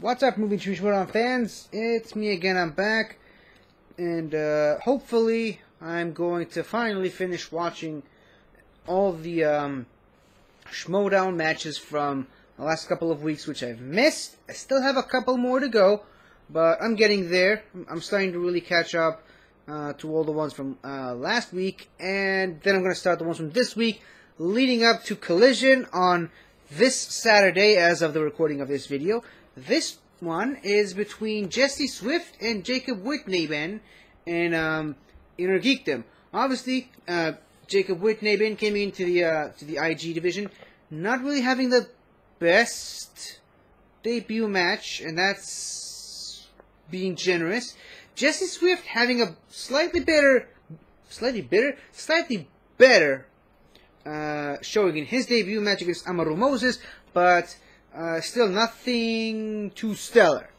What's up, Movie Tree Schmoedown fans? It's me again, I'm back. And uh, hopefully, I'm going to finally finish watching all the um, Schmoedown matches from the last couple of weeks, which I've missed. I still have a couple more to go, but I'm getting there. I'm starting to really catch up uh, to all the ones from uh, last week, and then I'm going to start the ones from this week, leading up to Collision on this Saturday as of the recording of this video. This one is between Jesse Swift and Jacob Wittneben in um, Inner Geekdom. Obviously, uh, Jacob Wittneben came into the uh, to the IG division, not really having the best debut match, and that's being generous. Jesse Swift having a slightly better, slightly better, slightly better uh, showing in his debut match against Amaru Moses, but uh, still nothing too stellar.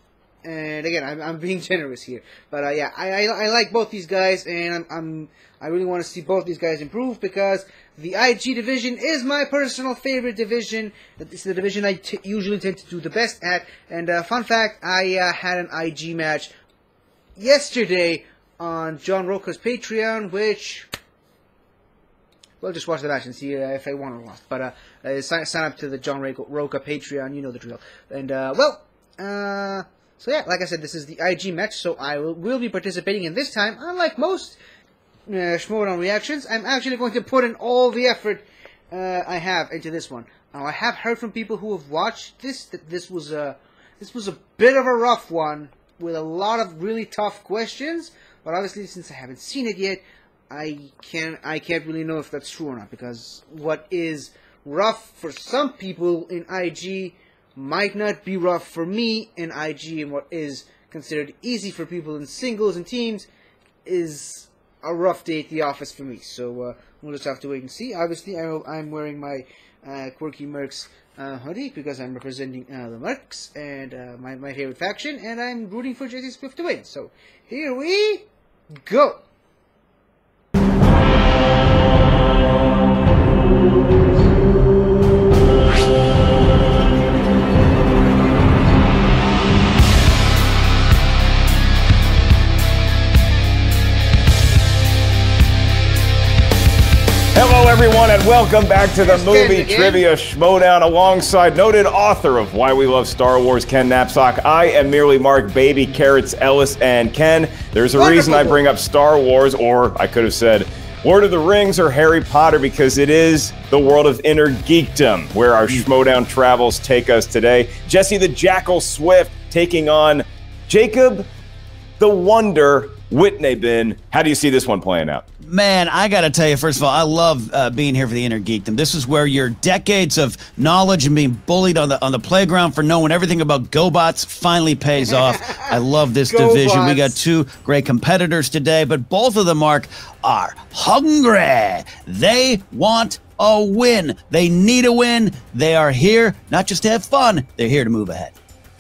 And again, I'm, I'm being generous here, but uh, yeah, I, I, I like both these guys, and I'm, I'm I really want to see both these guys improve because the IG division is my personal favorite division. It's the division I usually tend to do the best at. And uh, fun fact, I uh, had an IG match yesterday on John Rocha's Patreon, which well, just watch the match and see uh, if I won or lost. But uh, uh, sign, sign, up to the John Rocha Patreon, you know the drill. And, uh, well, uh, so yeah, like I said, this is the IG match, so I will, will be participating in this time. Unlike most uh, reactions, I'm actually going to put in all the effort I have into this one. Now, I have heard from people who have watched this that this was a this was a bit of a rough one with a lot of really tough questions. But obviously, since I haven't seen it yet, I can't I can't really know if that's true or not because what is rough for some people in IG might not be rough for me in IG, and what is considered easy for people in singles and teams is a rough day at the office for me. So uh, we'll just have to wait and see. Obviously, I, am wearing my uh, Quirky Mercs uh, hoodie because I'm representing uh, the Mercs and uh, my, my favorite faction, and I'm rooting for Jesse Swift to win. So here we go. And welcome back to the Movie Trivia Schmoedown alongside noted author of Why We Love Star Wars, Ken Napzok. I am merely Mark Baby Carrots Ellis and Ken. There's a Wonderful. reason I bring up Star Wars, or I could have said Lord of the Rings or Harry Potter, because it is the world of inner geekdom where our Schmoedown travels take us today. Jesse the Jackal Swift taking on Jacob the Wonder Wittneben. How do you see this one playing out? Man, I got to tell you, first of all, I love uh, being here for the Inner Geekdom. This is where your decades of knowledge and being bullied on the on the playground for knowing everything about GoBots finally pays off. I love this division. We got two great competitors today, but both of them, Mark, are hungry. They want a win. They need a win. They are here not just to have fun, they're here to move ahead.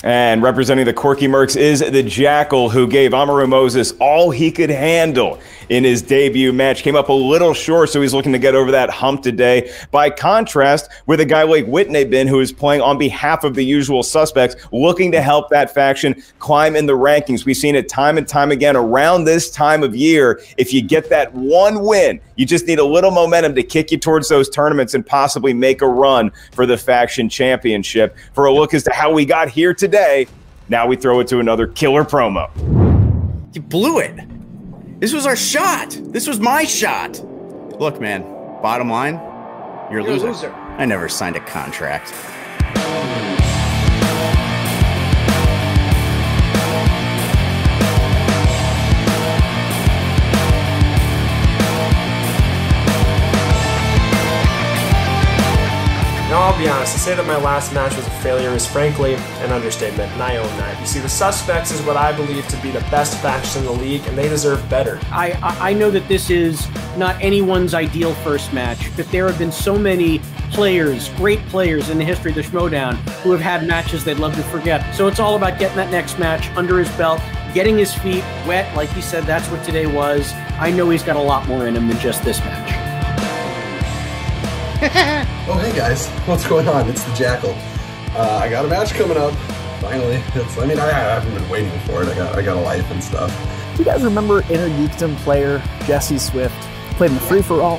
And representing the Quirky Mercs is the Jackal, who gave Amaru Moses all he could handle in his debut match. Came up a little short, so he's looking to get over that hump today. By contrast, with a guy like Wittneben, who is playing on behalf of the usual suspects, looking to help that faction climb in the rankings. We've seen it time and time again around this time of year. If you get that one win, you just need a little momentum to kick you towards those tournaments and possibly make a run for the faction championship. For a look as to how we got here today, now we throw it to another killer promo. You blew it. This was our shot. This was my shot. Look, man, bottom line, you're a, you're loser. a loser. I never signed a contract. Be honest, to say that my last match was a failure is frankly an understatement, and I own that. You see, the Suspects is what I believe to be the best faction in the league, and they deserve better. I, I know that this is not anyone's ideal first match, but there have been so many players, great players in the history of the Schmoedown who have had matches they'd love to forget. So it's all about getting that next match under his belt, getting his feet wet. Like he said, that's what today was. I know he's got a lot more in him than just this match. oh, hey guys, what's going on? It's the Jackal. Uh, I got a match coming up. finally. It's, I mean, I, I haven't been waiting for it. I got, I got a life and stuff. Do you guys remember Inner Geekdom player Jesse Swift? Played in the free for all.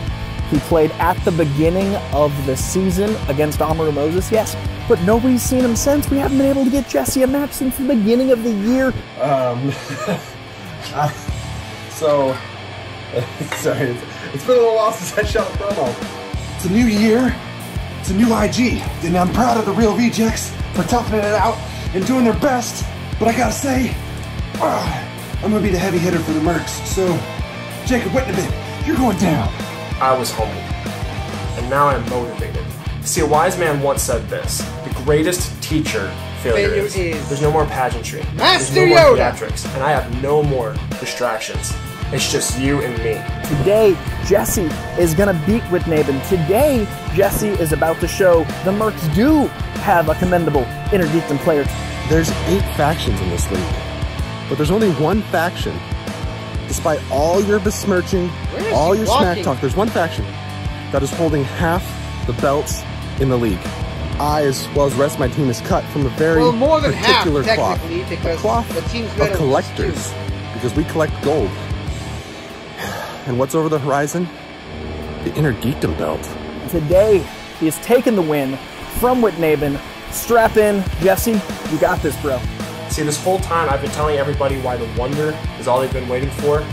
He played at the beginning of the season against Amaru Moses, yes, but nobody's seen him since. We haven't been able to get Jesse a match since the beginning of the year. Um, so, sorry, it's, it's been a little while since I shot a promo. It's a new year, it's a new IG, and I'm proud of the real rejects for toughing it out and doing their best. But I gotta say, uh, I'm gonna be the heavy hitter for the Mercs. So, Jacob Whitney, you're going down. I was humbled, and now I'm motivated. See, a wise man once said this: the greatest teacher failure, Failure is, is- there's no more pageantry, Master there's no more Yoda. theatrics, and I have no more distractions. It's just you and me. Today, Jesse is going to beat with Wittneben. Today, Jesse is about to show the Mercs do have a commendable Inner Geekdom player. There's eight factions in this league, but there's only one faction. Despite all your besmirching, all your walking? smack talk, there's one faction that is holding half the belts in the league. I, as well as the rest of my team, is cut from a very Well, more than half, particular cloth. technically, A cloth the team's of collectors, because we collect gold. And what's over the horizon? The inner geekdom belt. Today, he has taken the win from Wittneben. Strap in, Jesse. You got this, bro. See, this whole time I've been telling everybody why the wonder is all they've been waiting for.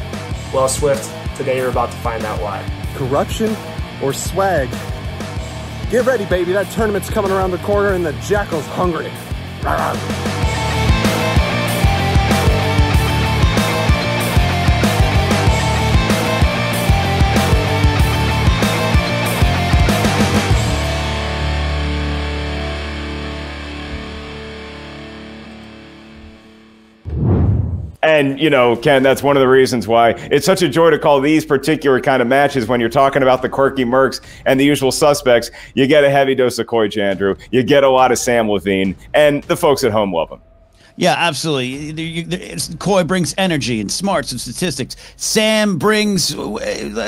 Well, Swift, today you're about to find out why. corruption or swag. Get ready, baby. That tournament's coming around the corner and the Jackal's hungry. And, you know, Ken, that's one of the reasons why it's such a joy to call these particular kind of matches when you're talking about the quirky Mercs and the usual suspects. You get a heavy dose of Coy Jandreau, you get a lot of Sam Levine, and the folks at home love him. Yeah, absolutely. There- you- there- it's- Coy brings energy and smarts and statistics. Sam brings uh, uh,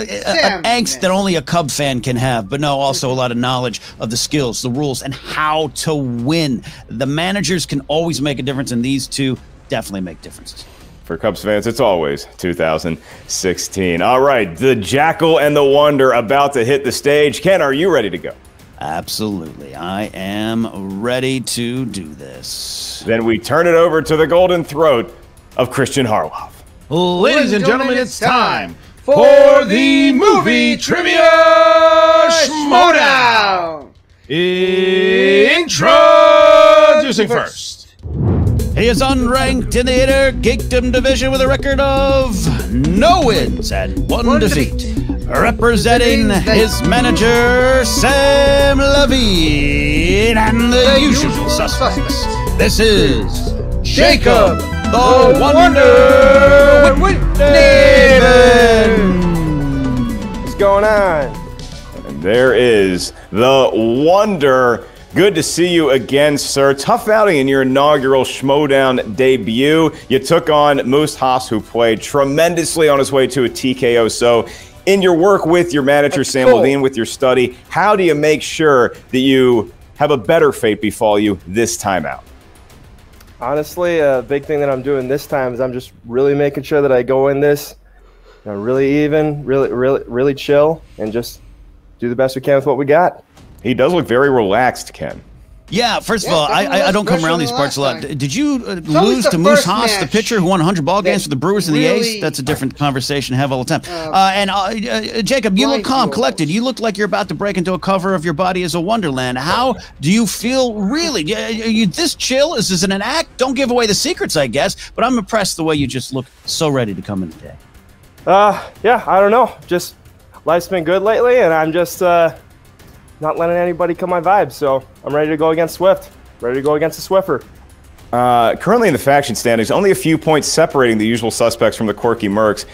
Sam, an angst that only a Cub fan can have, but no, also a lot of knowledge of the skills, the rules, and how to win. The managers can always make a difference, and these two definitely make differences. For Cubs fans, it's always 2016. All right, the Jackal and the Wonder about to hit the stage. Ken, are you ready to go? Absolutely. I am ready to do this. Then we turn it over to the golden throat of Christian Harloff. Ladies and gentlemen, it's time for the movie trivia Schmoedown. Introducing first. He is unranked in the inner geekdom division with a record of no wins and one, One defeat. defeat. Representing his manager, Sam Levine, and the, usual, usual suspects. suspects. This is Jacob, the, the Wonder, Whitney. What's going on? And there is the Wonder. Good to see you again, sir. Tough outing in your inaugural Schmoedown debut. You took on Moose Haas, who played tremendously on his way to a TKO. So, in your work with your manager, Sam cool. Levine, with your study, how do you make sure that you have a better fate befall you this time out? Honestly, a big thing that I'm doing this time is I'm just really making sure that I go in this, you know, really even, really, really, really chill, and just do the best we can with what we got. He does look very relaxed, Ken. Yeah, first of Yeah, all, I, I, I don't come around these parts a lot. time. Did you uh, lose to Moose first Haas, the pitcher who won 100 ball games for the Brewers and the A's? That's a different conversation to have all the time. Uh, and uh, uh, Jacob, you look calm, you collected. You look like you're about to break into a cover of Your Body is a Wonderland. How do you feel really? Y- Are you this chill? Is this an act? Don't give away the secrets, I guess. But I'm impressed the way you just look so ready to come in today. Uh, yeah, I don't know. Just life's been good lately, and I'm just uh, not letting anybody cut my vibe. So I'm ready to go against Swift. Ready to go against the Swiffer. Uh, currently in the faction standings, only a few points separating the usual suspects from the quirky Mercs.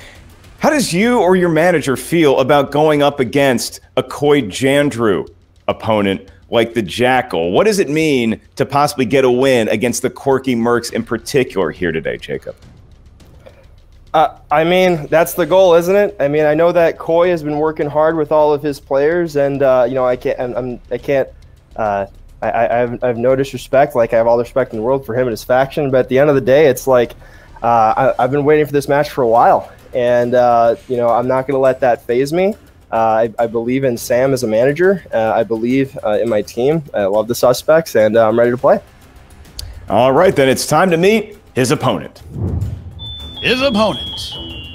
How does you or your manager feel about going up against a Coy Jandreau opponent like the Jackal? What does it mean to possibly get a win against the quirky Mercs in particular here today, Jacob? Uh, I mean, that's the goal, isn't it? I mean, I know that Coy has been working hard with all of his players, and uh, you know, I can't, I'm, I'm, I can't uh, I, I, have, I have no disrespect. Like I have all the respect in the world for him and his faction. But at the end of the day, it's like uh, I, have been waiting for this match for a while, and uh, you know I'm not going to let that phase me. Uh, I, I, believe in Sam as a manager. I believe in my team. I love the suspects, and I'm ready to play. All right, then it's time to meet his opponent. His opponent,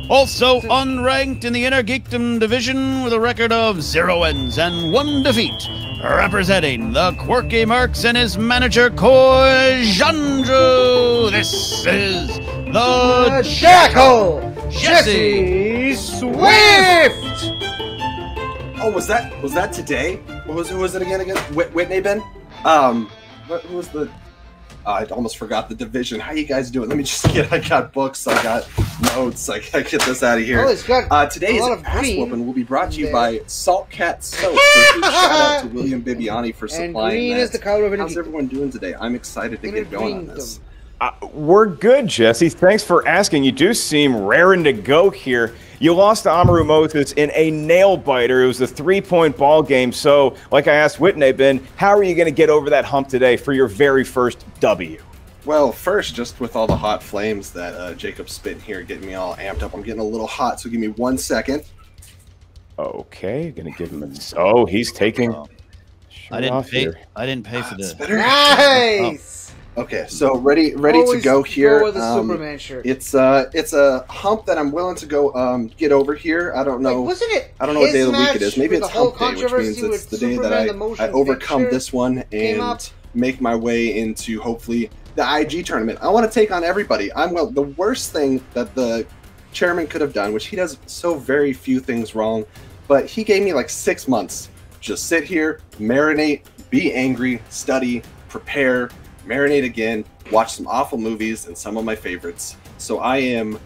also unranked in the Inner Geekdom division with a record of zero wins and one defeat, representing the Quirky Mercs and his manager Coy Jandreau. This is the, the Jackal, Jesse Swift. Oh, was that was that today? What was who was it again? Again, Wittneben. Um, what, who was the? Uh, I almost forgot the division. How you guys doing? Let me just get. I got books. I got notes. I gotta get this out of here. Oh, it's got uh, today's ass whooping will be brought to you by Salt Cat Soap. So shout out to William Bibbiani for supplying and green that. is the color of How's everyone doing today? I'm excited to get going on this. Uh, we're good, Jesse. Thanks for asking. You do seem raring to go here. You lost to Amaru Moses in a nail biter. It was a three point ball game. So, like I asked Wittneben, how are you going to get over that hump today for your very first W? Well, first, just with all the hot flames that uh, Jacob's spitting here, getting me all amped up. I'm getting a little hot, so give me one second. Okay, gonna give him a. Oh, he's taking. I didn't pay. Here. I didn't pay for this. Nice. Okay, so ready, ready Always to go here. Go with a um, Superman shirt. It's uh, it's a hump that I'm willing to go um get over here. I don't know. Wasn't it? I don't know what day of the week it is. Maybe it's hump day, which means it's the day that I, I overcome this one and make my way into hopefully the IG tournament. I want to take on everybody. I'm well. The worst thing that the chairman could have done, which he does so very few things wrong, but he gave me like six months. Just sit here, marinate, be angry, study, prepare, marinate again, watch some awful movies and some of my favorites. So I am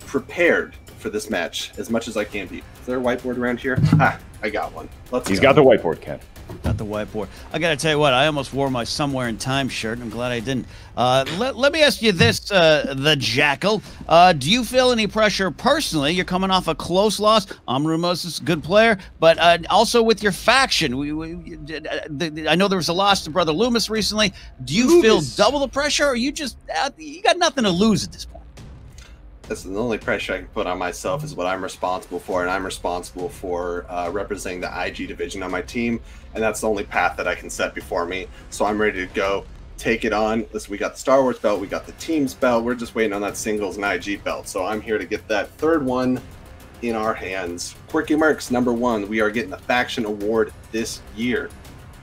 prepared for this match as much as I can be. Is there a whiteboard around here? Ah, I got one. Let's He's go. got the whiteboard, Ken. Got the whiteboard. I got to tell you what, I almost wore my Somewhere in Time shirt. I'm glad I didn't. Uh, let, let me ask you this, uh, the Jackal. Uh, do you feel any pressure personally? You're coming off a close loss. Amaru a good player, but uh, also with your faction. We, we, I know there was a loss to Brother Loomis recently. Do you Loomis. feel double the pressure, or you just uh, you got nothing to lose at this point? This is the only pressure I can put on myself is what I'm responsible for, and I'm responsible for uh, representing the IG division on my team, and that's the only path that I can set before me. So I'm ready to go, take it on. Listen, we got the Star Wars belt, we got the team's belt. We're just waiting on that singles and IG belt. So I'm here to get that third one in our hands. Quirky Mercs, number one. We are getting the faction award this year.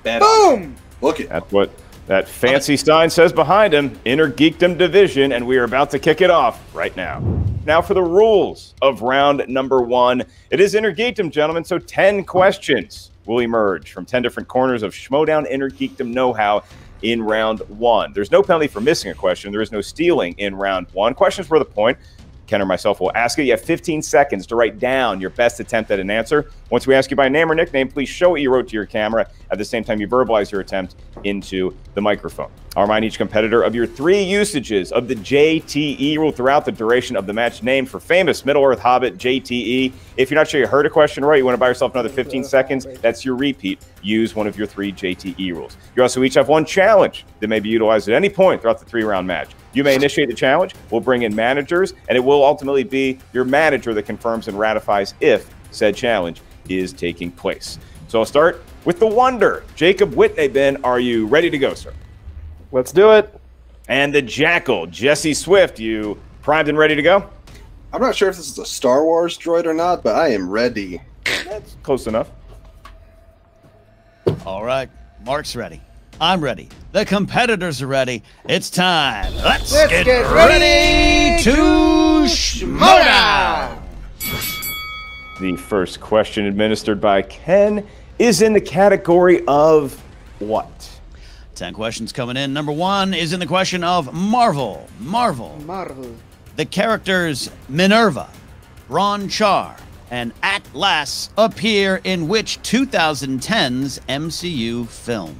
Bet Boom! Look at that's what that fancy sign says behind him, Inner Geekdom Division, and we are about to kick it off right now. Now for the rules of round number one. It is Inner Geekdom, gentlemen, so 10 questions will emerge from 10 different corners of Schmoedown Inner Geekdom know-how in round one. There's no penalty for missing a question. There is no stealing in round one. Questions for the point. Ken or myself will ask you. You have 15 seconds to write down your best attempt at an answer. Once we ask you by name or nickname, please show what you wrote to your camera. At the same time, you verbalize your attempt into the microphone. I'll remind each competitor of your three usages of the JTE rule throughout the duration of the match. Name for famous Middle Earth Hobbit JTE. If you're not sure you heard a question right, you want to buy yourself another 15 seconds. That's your repeat. Use one of your three JTE rules. You also each have one challenge that may be utilized at any point throughout the three round match. You may initiate the challenge. We'll bring in managers, and it will ultimately be your manager that confirms and ratifies if said challenge is taking place. So I'll start with the wonder. Jacob Wittneben, are you ready to go, sir? Let's do it. And the Jackal, Jesse Swift, you primed and ready to go? I'm not sure if this is a Star Wars droid or not, but I am ready. That's close enough. All right, Mark's ready. I'm ready. The competitors are ready. It's time. Let's, Let's get, get, ready, ready to Schmoedown. The first question administered by Ken is in the category of what? 10 questions coming in. Number one is in the question of Marvel. Marvel. Marvel. The characters Minerva, Bron-Char, and Atlas appear in which 2010's MCU film?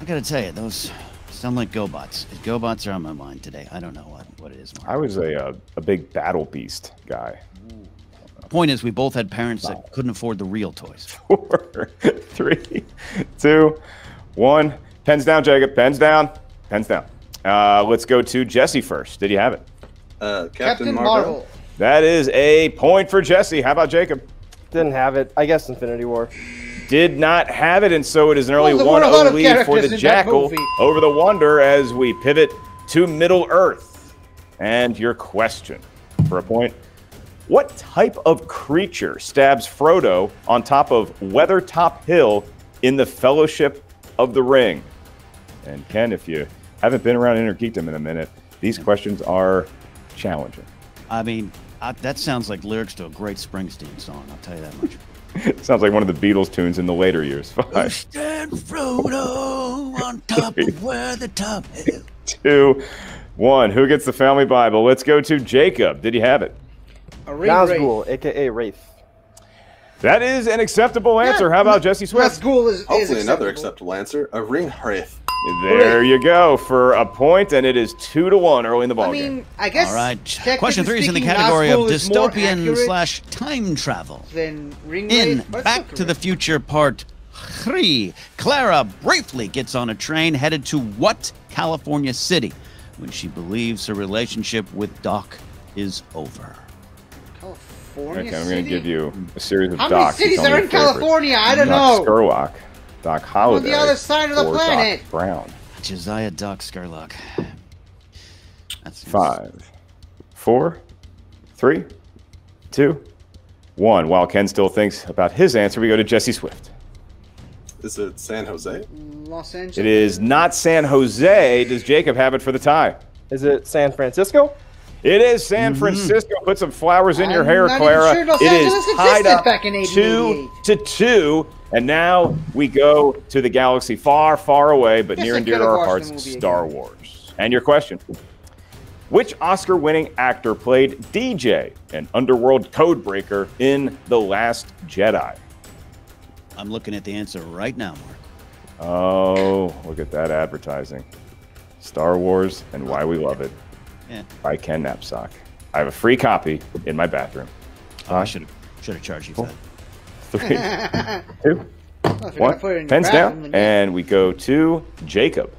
I gotta tell you, those sound like GoBots. GoBots are on my mind today. I don't know what, what it is. Mark. I was a, uh, a big Battle Beast guy. Point is, we both had parents that couldn't afford the real toys. Four, three, two, one. Pens down, Jacob. Pens down. Pens down. Uh, let's go to Jesse first. Did you have it? Uh, Captain, Captain Marvel. Marvel. That is a point for Jesse. How about Jacob? Didn't have it. I guess Infinity War. Did not have it, and so it is an early well, 1 0 lead for the Jackal over the Wonder as we pivot to Middle Earth. And your question for a point What type of creature stabs Frodo on top of Weathertop Hill in the Fellowship of the Ring? And Ken, if you haven't been around Innergeekdom in a minute, these questions are challenging. I mean, I, that sounds like lyrics to a great Springsteen song. I'll tell you that much. Sounds like one of the Beatles tunes in the later years. Five. Stand Frodo on top Three, of where the top is. Two, one. Who gets the family Bible? Let's go to Jacob. Did he have it? Nazgul, aka Wraith. That is an acceptable answer. Yeah, How about Jesse Swift? Nazgul is, hopefully is another acceptable answer. A ring wraith. There you go for a point, and it is two to one early in the ball I mean, game. I guess. All right. Question three is in the category of dystopian slash time travel. Then in Back to the Future Part Three, Clara briefly gets on a train headed to what California city when she believes her relationship with Doc is over. California. Okay, I'm going to give you a series of How docs. many cities are in California? I don't Doc know. Scurlock. Doc Holliday. On the other side of the planet. Doc Brown. Josiah Doc Scurlock. That's five, four, three, two, one. While Ken still thinks about his answer, we go to Jesse Swift. Is it San Jose? Los Angeles. It is not San Jose. Does Jacob have it for the tie? Is it San Francisco? It is San mm-hmm. Francisco. Put some flowers in I'm your hair, Clara. Sure it is tied up two to two. And now we go to the galaxy far, far away, but near and dear to our hearts, Star again. Wars. And your question Which Oscar winning actor played DJ, an underworld codebreaker, in The Last Jedi? I'm looking at the answer right now, Mark. Oh, look at that advertising. Star Wars and Why We Love It yeah. by Ken Napzok. I have a free copy in my bathroom. Oh, I should have should have charged you for oh. that three, two, one. Pens down, and we go to Jacob.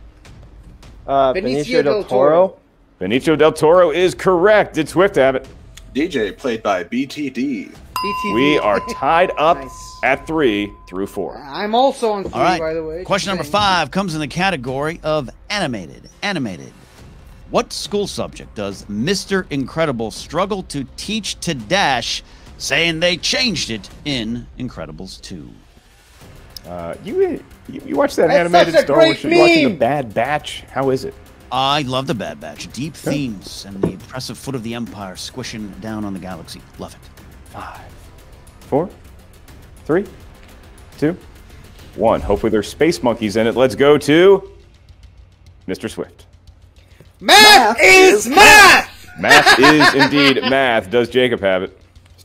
Uh, Benicio, Benicio del Toro. Benicio del Toro is correct. Did Swift have it? DJ played by BTD. BTD. We are tied up nice. at three through four. I'm also on three, All right. by the way. Question number five comes in the category of animated. Animated. What school subject does Mr. Incredible struggle to teach to Dash saying they changed it in Incredibles 2. Uh, you, you, you watch that That's animated Star Wars? You're watching The Bad Batch. How is it? I love The Bad Batch. Deep themes and the oppressive foot of the Empire squishing down on the galaxy. Love it. Five, four, three, two, one. Hopefully there's space monkeys in it. Let's go to Mr. Swift. Math, math is math! Math is indeed math. Does Jacob have it?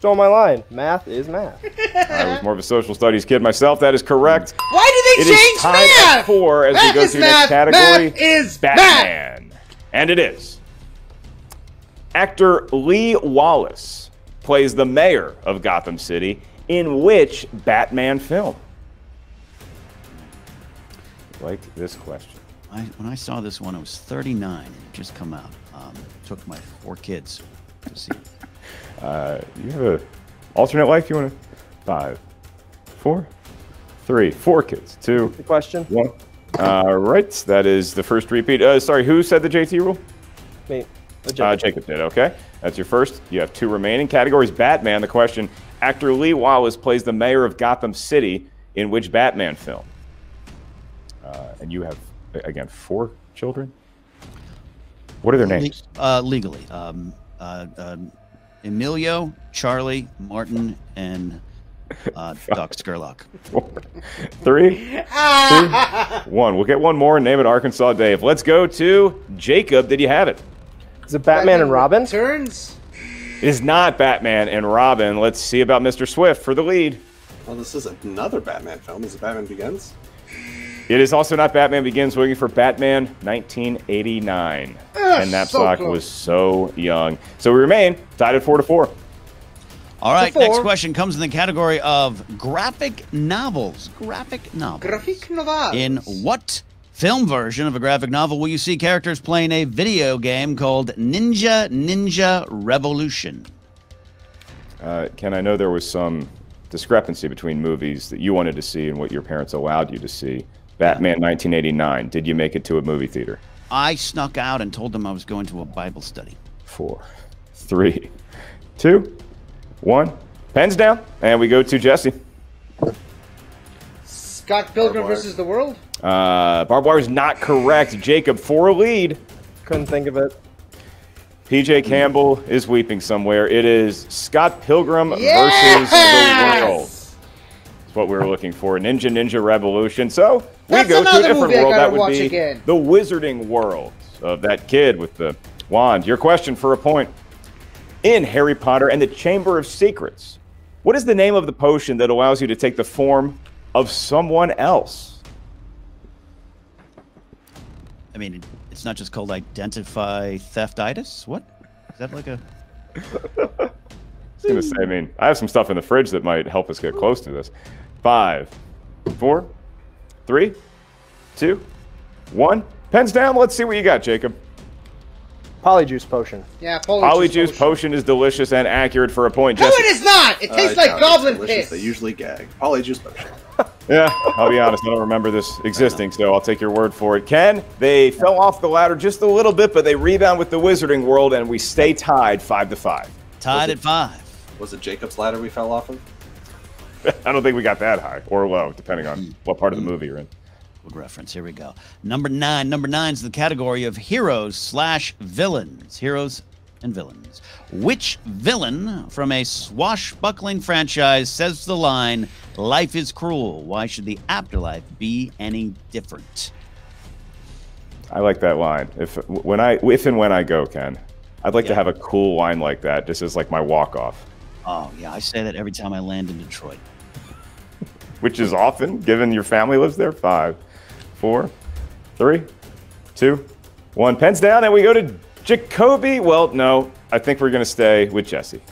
Stole my line. Math is math. I was more of a social studies kid myself. That is correct. Why did they it change is math? At four as math we go to the next category. Math is Batman. Math. And it is. Actor Lee Wallace plays the mayor of Gotham City in which Batman film? Like this question. I, when I saw this one, I was 39. It just come out. Um, took my four kids to see it. Uh, you have a alternate life? You want to? Five, four, three, four kids. Two. The question. One. All right. That is the first repeat. Uh, sorry, who said the JT rule? Me. Jacob. Uh, Jacob did. Okay. That's your first. You have two remaining categories. Batman. The question. Actor Lee Wallace plays the mayor of Gotham City in which Batman film? Uh, and you have again four children. What are their names? Uh, legally, um, uh, um, Emilio, Charlie, Martin, and uh, Doc Scurlock. Four, three, two, one. We'll get one more and name it Arkansas Dave. Let's go to Jacob. Did you have it? Is it Batman and Robin? Turns. It is not Batman and Robin. Let's see about Mr. Swift for the lead. Well, this is another Batman film. Is it Batman Begins? It is also not Batman Begins, looking for Batman 1989. and Napzok so was so young. So we remain tied at four to four. All right, next question comes in the category of graphic novels. Graphic novels. Graphic novels. In what film version of a graphic novel will you see characters playing a video game called Ninja Ninja Revolution? Uh, Ken, I know there was some discrepancy between movies that you wanted to see and what your parents allowed you to see. Batman 1989. Did you make it to a movie theater? I snuck out and told them I was going to a Bible study. Four, three, two, one. Pens down, and we go to Jesse. Scott Pilgrim versus the World. Uh, barbed wire is not correct. Jacob for a lead. Couldn't think of it. PJ Campbell is weeping somewhere. It is Scott Pilgrim Yes! versus the World. That's what we were looking for. Ninja Ninja Revolution. So we That's go to a different world. That would watch be again. the wizarding world of that kid with the wand. Your question for a point. In Harry Potter and the Chamber of Secrets, what is the name of the potion that allows you to take the form of someone else? I mean, it's not just called identify theftitis. What is that like a? I was gonna say, I mean, I have some stuff in the fridge that might help us get close to this. Five, four, three, two, one. Pens down. Let's see what you got, Jacob. Polyjuice potion. Yeah, Polyjuice potion. potion is delicious and accurate for a point. No, Jesse. it is not. It tastes Uh, like no, goblin piss. They usually gag. Polyjuice potion. Yeah, I'll be honest. I don't remember this existing, so I'll take your word for it. Ken, they fell off the ladder just a little bit, but they rebound with the Wizarding World, and we stay tied five to five. Tied at five. Was it Jacob's ladder we fell off of? I don't think we got that high or low, depending on what part of the movie you're in. Good reference. Here we go. Number nine. Number nine is the category of heroes slash villains. Heroes and villains. Which villain from a swashbuckling franchise says the line, "Life is cruel. Why should the afterlife be any different?" I like that line. If when I if and when I go, Ken, I'd like to have a cool line like that, just as like my walk off, Oh yeah, I say that every time I land in Detroit. Which is often given your family lives there. Five, four, three, two, one. Pens down, and we go to Jacoby. Well, no, I think we're gonna stay with Jesse.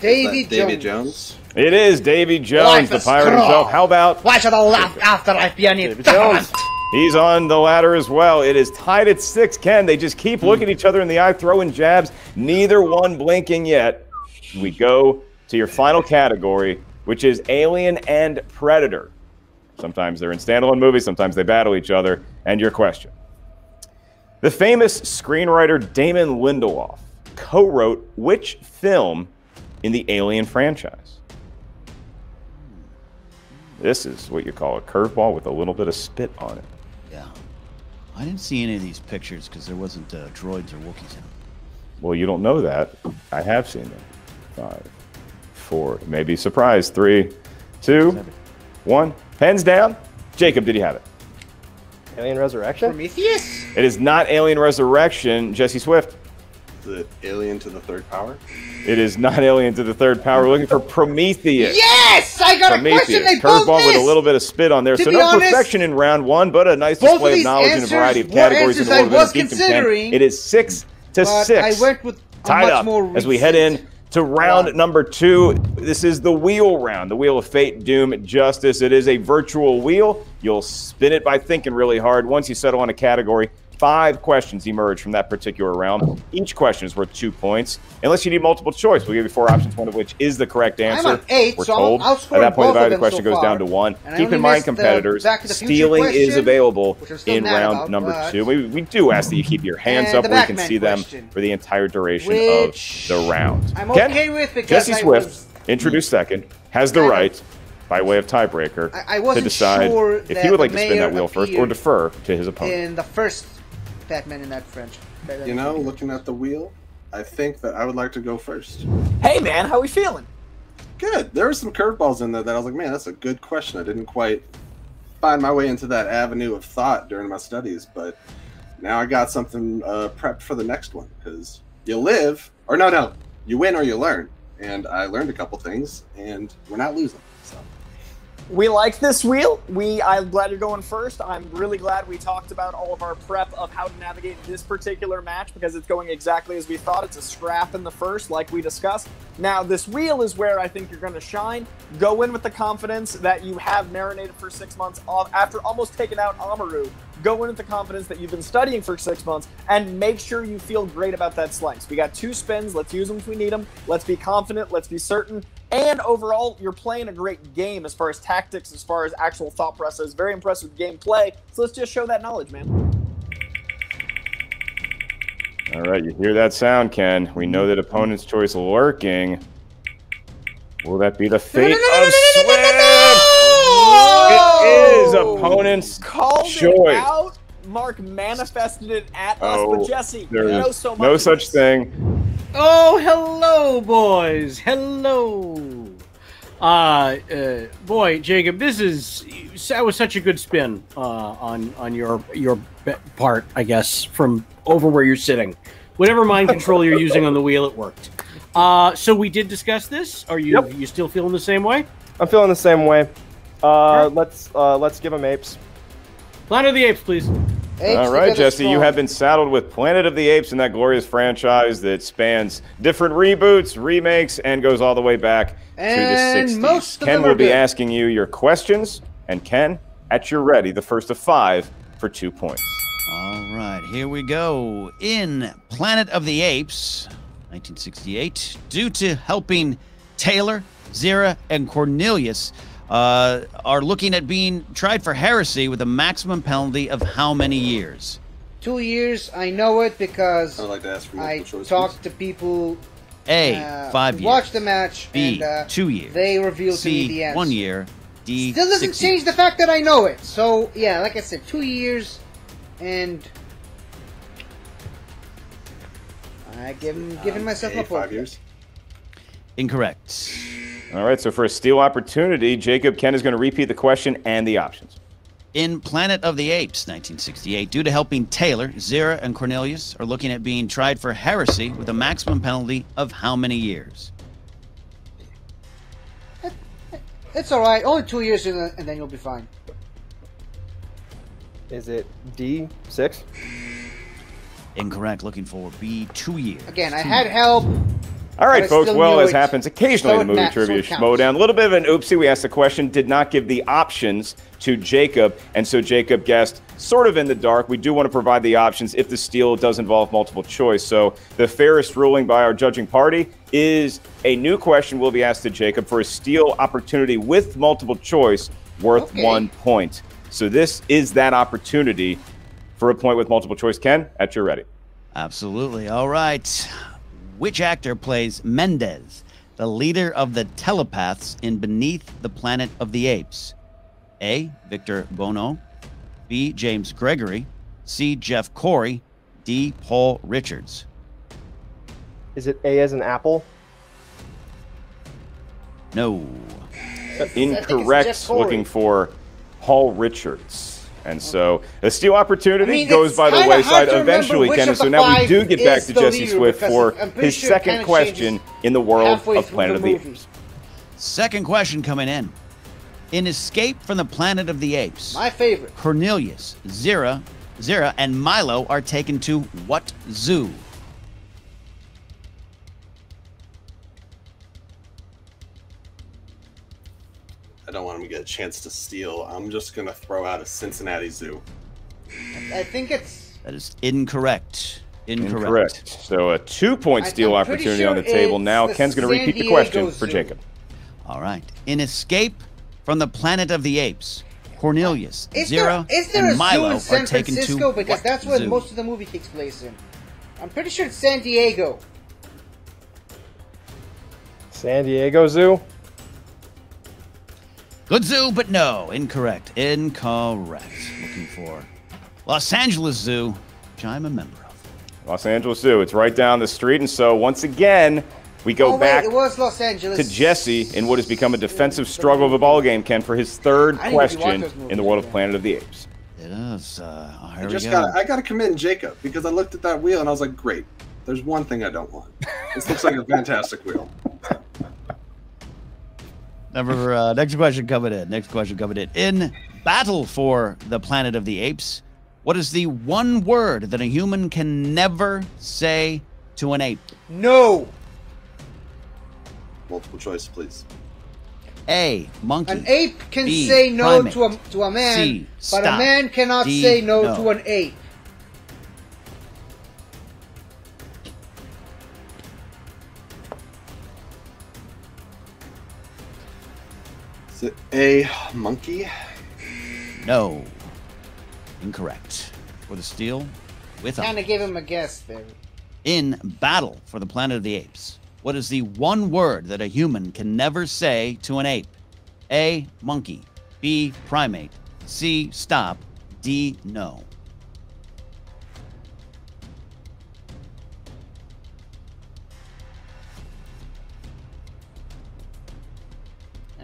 Davy Is that Davy Jones. Jones. It is Davy Jones, Life the pirate cruel. himself. How about Why should the laugh afterlife be any Jones. He's on the ladder as well. It is tied at six. Ken, they just keep hmm. looking each other in the eye, throwing jabs. Neither one blinking yet. We go to your final category, which is Alien and Predator. Sometimes they're in standalone movies, sometimes they battle each other. And your question. The famous screenwriter Damon Lindelof co wrote which film in the Alien franchise? This is what you call a curveball with a little bit of spit on it. Yeah. I didn't see any of these pictures because there wasn't uh, droids or Wookiees in them. Well, you don't know that. I have seen them. Five, four, maybe surprise. Three, two, one. Hands down. Jacob, did you have it? Alien Resurrection? Prometheus? It is not Alien Resurrection. Jesse Swift. The alien to the third power. It is not Alien to the Third Power. We're looking for Prometheus. Yes! I got a question they Prometheus. both Curveball with a missed! little bit of spit on there. To so be no honest, perfection in round one, but a nice both of display of these knowledge in a variety of were categories answers in I order was to considering, It is six to but six. I went with a tied much up more as we head in to round number two. This is the wheel round, the wheel of fate, doom, justice. It is a virtual wheel. You'll spin it by thinking really hard. Once you settle on a category, five questions emerge from that particular round. Each question is worth two points. Unless you need multiple choice, we'll give you four options, one of which is the correct I'm answer. eight, We're so I'll- I'll At that point, the value of the question so goes down to one. And Keep in mind, competitors, Back to the Future stealing is available I'm in round about, number but- two. We, we do ask that you keep your hands And up where we can see them for the entire duration Which of the round. I'm Ken? okay with because Jesse I Swift, was- introduced second, has the right, by way of tiebreaker, I- I to decide sure if he would like to spin that wheel first or defer to his opponent. in the first Batman in that French. You know, looking at the wheel, I think that I would like to go first. Hey man, how we feeling? Good. There were some curveballs in there that I was like, man, that's a good question. I didn't quite find my way into that avenue of thought during my studies, but now I got something uh, prepped for the next one because you live, or no, no, you win or you learn. And I learned a couple things, and we're not losing. We like this wheel. We I'm glad you're going first. I'm really glad we talked about all of our prep of how to navigate this particular match because it's going exactly as we thought. It's a scrap in the first, like we discussed. Now this wheel is where I think you're going to shine. Go in with the confidence that you have marinated for six months after almost taking out Amaru. Go in with the confidence that you've been studying for six months and make sure you feel great about that slice. We got two spins. Let's use them if we need them. Let's be confident. Let's be certain. And overall, you're playing a great game as far as tactics, as far as actual thought process. Very impressed with gameplay. So let's just show that knowledge, man. All right, you hear that sound, Ken. We know that opponent's choice lurking. Will that be the fate of Swift? It is opponent's Called choice. out. Mark manifested it at us, Oh, but Jesse, you know so much. no such this. thing. Oh, hello, boys. Hello. Uh, uh, boy, Jacob, this is that was such a good spin uh, on on your your part, I guess, from over where you're sitting. Whatever mind control you're using on the wheel, it worked. Uh, so we did discuss this. Are you you still feeling the same way? I'm feeling the same way. Uh, let's uh, let's give them apes. Planet of the Apes, please. All right, Jesse, you have been saddled with Planet of the Apes in that glorious franchise that spans different reboots, remakes, and goes all the way back And to the 60s. most of Ken will be good. asking you your questions, and Ken, at your ready, the first of five for two points. All right, here we go. In Planet of the Apes, 1968, due to helping Taylor, Zira, and Cornelius uh, are looking at being tried for heresy with a maximum penalty of how many years? Two years, I know it because I'd like to ask for I multiple talked to people. A, uh, five years. Watch the match. B, and, uh, two years. They revealed to me C, the answer. one year. D, Still doesn't six change years. the fact that I know it. So yeah, like I said, two years, and I give giving myself A, a five years. Incorrect. All right, so for a steal opportunity, Jacob Ken is going to repeat the question and the options. In Planet of the Apes, 1968, due to helping Taylor, Zira, and Cornelius are looking at being tried for heresy with a maximum penalty of how many years? It's all right. Only two years, and then- and then you'll be fine. Is it D six? Incorrect. Looking for B, two years. Again, I Two had years. help. All right, But folks. Well, as happens occasionally so in the movie ma- trivia it counts. a little bit of an oopsie. We asked the question, did not give the options to Jacob, and so Jacob guessed sort of in the dark. We do want to provide the options if the steal does involve multiple choice. So the fairest ruling by our judging party is a new question will be asked to Jacob for a steal opportunity with multiple choice worth Okay. one point. So this is that opportunity for a point with multiple choice. Ken, at your ready. Absolutely. All right. Which actor plays Mendez, the leader of the telepaths in Beneath the Planet of the Apes? A. Victor Buono. B. James Gregory. C. Jeff Corey. D. Paul Richards. Is it A as an apple? No. Incorrect. Looking for Paul Richards. And so the steal opportunity I mean, goes by the wayside eventually, which Ken. of So now we do get back to Jesse Swift for his sure second question in the world of Planet the of the movie. Apes. Second question coming in. In Escape from the Planet of the Apes, My favorite. Cornelius, Zira, Zira, and Milo are taken to what zoo? I don't want him to get a chance to steal. I'm just gonna throw out a Cincinnati Zoo. I think it's. That is incorrect. Incorrect. Incorrect. So a two-point steal I'm pretty opportunity on the table. Now the Ken's going to repeat the Diego question for Jacob. All right. In Escape from the Planet of the Apes, Cornelius, Is there, Zira, is there a and zoo Milo in San are taken Francisco? to Because what that's where zoo? most of the movie takes place in. I'm pretty sure it's San Diego. San Diego Zoo. Good zoo, but no. Incorrect. Incorrect. Looking for Los Angeles Zoo, which I'm a member of. Los Angeles Zoo. It's right down the street. And so once again, we go oh, wait, back it was Los Angeles. to Jesse in what has become a defensive struggle of a ball game, Ken, for his third I didn't even watch question in the world of. Planet of the Apes. It is. Uh, oh, here I just got I gotta commend Jacob because I looked at that wheel and I was like, great. There's one thing I don't want. This looks like a fantastic wheel. Number uh, next question coming in. Next question coming in. In battle for the Planet of the Apes, what is the one word that a human can never say to an ape? No. Multiple choice, please. A. Monkey. An ape can B, say no primate. to a to a man, C, but a man cannot D, say no, no. to an ape. Is it a monkey? No. Incorrect. For the steal, with Kind honor. of give him a guess there. In battle for the Planet of the Apes, what is the one word that a human can never say to an ape? A. Monkey. B. Primate. C. Stop. D. No.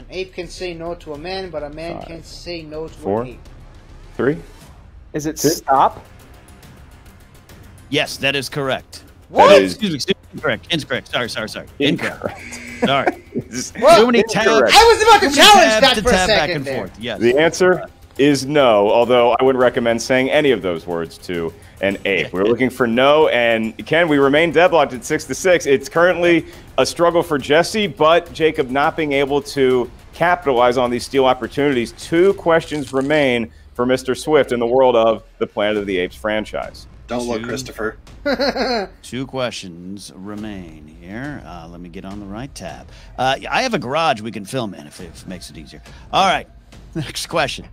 An ape can say no to a man, but a man Five, can't say no to four. an ape. Three. Is it stop? Yes, that is correct. What? That is Excuse me. excuse me, Incorrect. Incorrect. Sorry. Sorry. Sorry. Incorrect. incorrect. Sorry. Well, Too many tabs. I was about to Too challenge tabs that to for a tab back second and there. forth. Yes. The answer is no, although I wouldn't recommend saying any of those words to an ape. We're looking for no, and Ken, we remain deadlocked at six to six. It's currently a struggle for Jesse, but Jacob not being able to capitalize on these steal opportunities. Two questions remain for Mr. Swift in the world of the Planet of the Apes franchise. Don't look, Two. Christopher. Two questions remain here. Uh, let me get on the right tab. Uh, I have a garage we can film in if it, if it makes it easier. All right. Next question.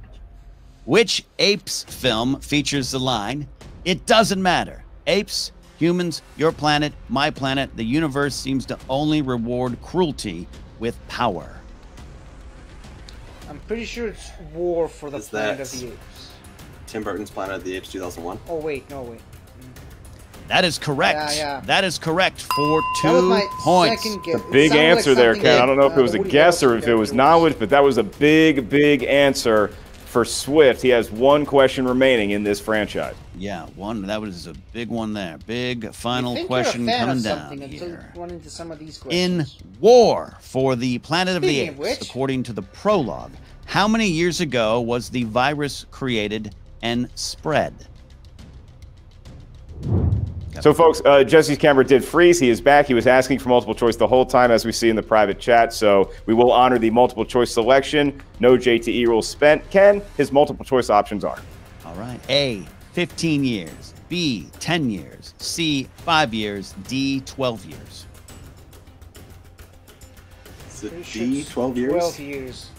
Which apes film features the line, It doesn't matter. Apes, humans, your planet, my planet, the universe seems to only reward cruelty with power. I'm pretty sure it's War for the Is Planet that- of the Apes. Tim Burton's Planet of the Apes 2001. Oh wait, no wait. That is correct. Yeah, yeah. That is correct for two That was my points. second guess. It Big sounded like answer there, Ken. that, I don't know if uh, it was the a guess or if it was knowledge, but that was a big, big answer for Swift. He has one question remaining in this franchise. Yeah, one. That was a big one there. Big final think question you're a fan coming of down here. into some of these In. War for the Planet of the Speaking of Apes, which- according to the prologue, how many years ago was the virus created and spread? So, folks, uh, Jesse's camera did freeze. He is back. He was asking for multiple choice the whole time, as we see in the private chat. So, we will honor the multiple choice selection. No JTE rules spent. Ken, his multiple choice options are All right. A, 15 years. B, 10 years. C, 5 years. D, 12 years. Is it D, 12 years? 12 years.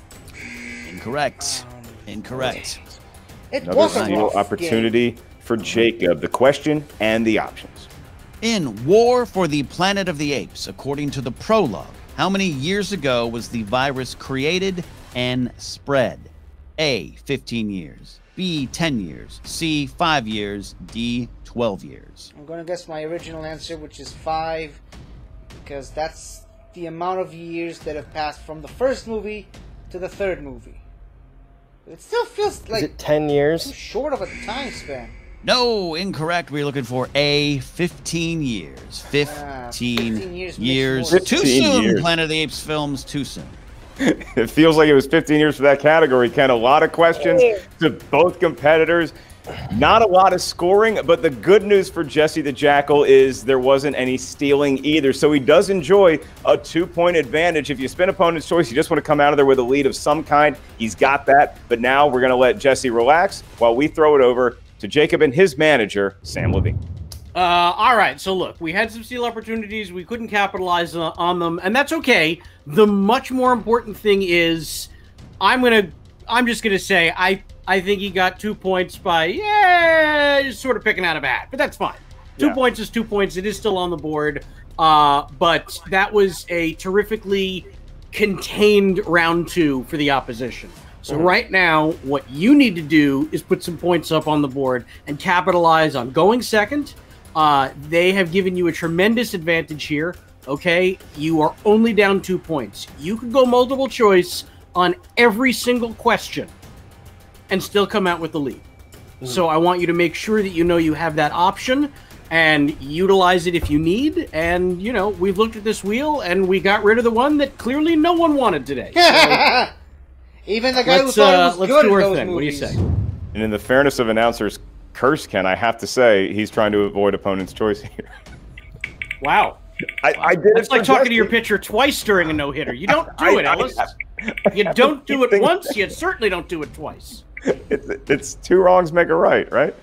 Incorrect. Um, Incorrect. It another was a steal rough opportunity for Jacob. The question and the options. In War for the Planet of the Apes, according to the prologue, how many years ago was the virus created and spread? A, 15 years. B, 10 years. C, 5 years. D, 12 years. I'm gonna guess my original answer, which is five, because that's the amount of years that have passed from the first movie to the third movie. It still feels Is like it 10 too years? short of a time span. No, incorrect. We're looking for A, 15 years. Ah, 15, 15 years years. Too 15 soon, years. Planet of the Apes films, too soon. It feels like it was 15 years for that category, Ken. A lot of questions to both competitors. Not a lot of scoring, but the good news for Jesse the Jackal is there wasn't any stealing either. So he does enjoy a two point advantage. If you spin opponent's choice, you just want to come out of there with a lead of some kind. He's got that. But now we're going to let Jesse relax while we throw it over to Jacob and his manager, Sam Levine. Uh, all right. So look, we had some steal opportunities. We couldn't capitalize uh, on them, and that's okay. The much more important thing is, I'm gonna, I'm just gonna say, I, I think he got two points by, yeah, sort of picking out a hat, but that's fine. Two Yeah. points is two points. It is still on the board. Uh, but that was a terrifically contained round two for the opposition. So right now, what you need to do is put some points up on the board and capitalize on going second. Uh, they have given you a tremendous advantage here. Okay, you are only down two points. You could go multiple choice on every single question and still come out with the lead. So I want you to make sure that you know you have that option. and utilize it if you need. And you know, we've looked at this wheel and we got rid of the one that clearly no one wanted today. So Even the guy who thought uh, it was let's good do at our those thing. What do you say? And in the fairness of announcers, curse Ken, I have to say he's trying to avoid opponent's choice here. Wow. I, I did It's it like for talking to your pitcher twice during a no hitter. You don't do I- it, I- Ellis. you don't do it Think- once. You certainly don't do it twice. It's, it's two wrongs make a right, right?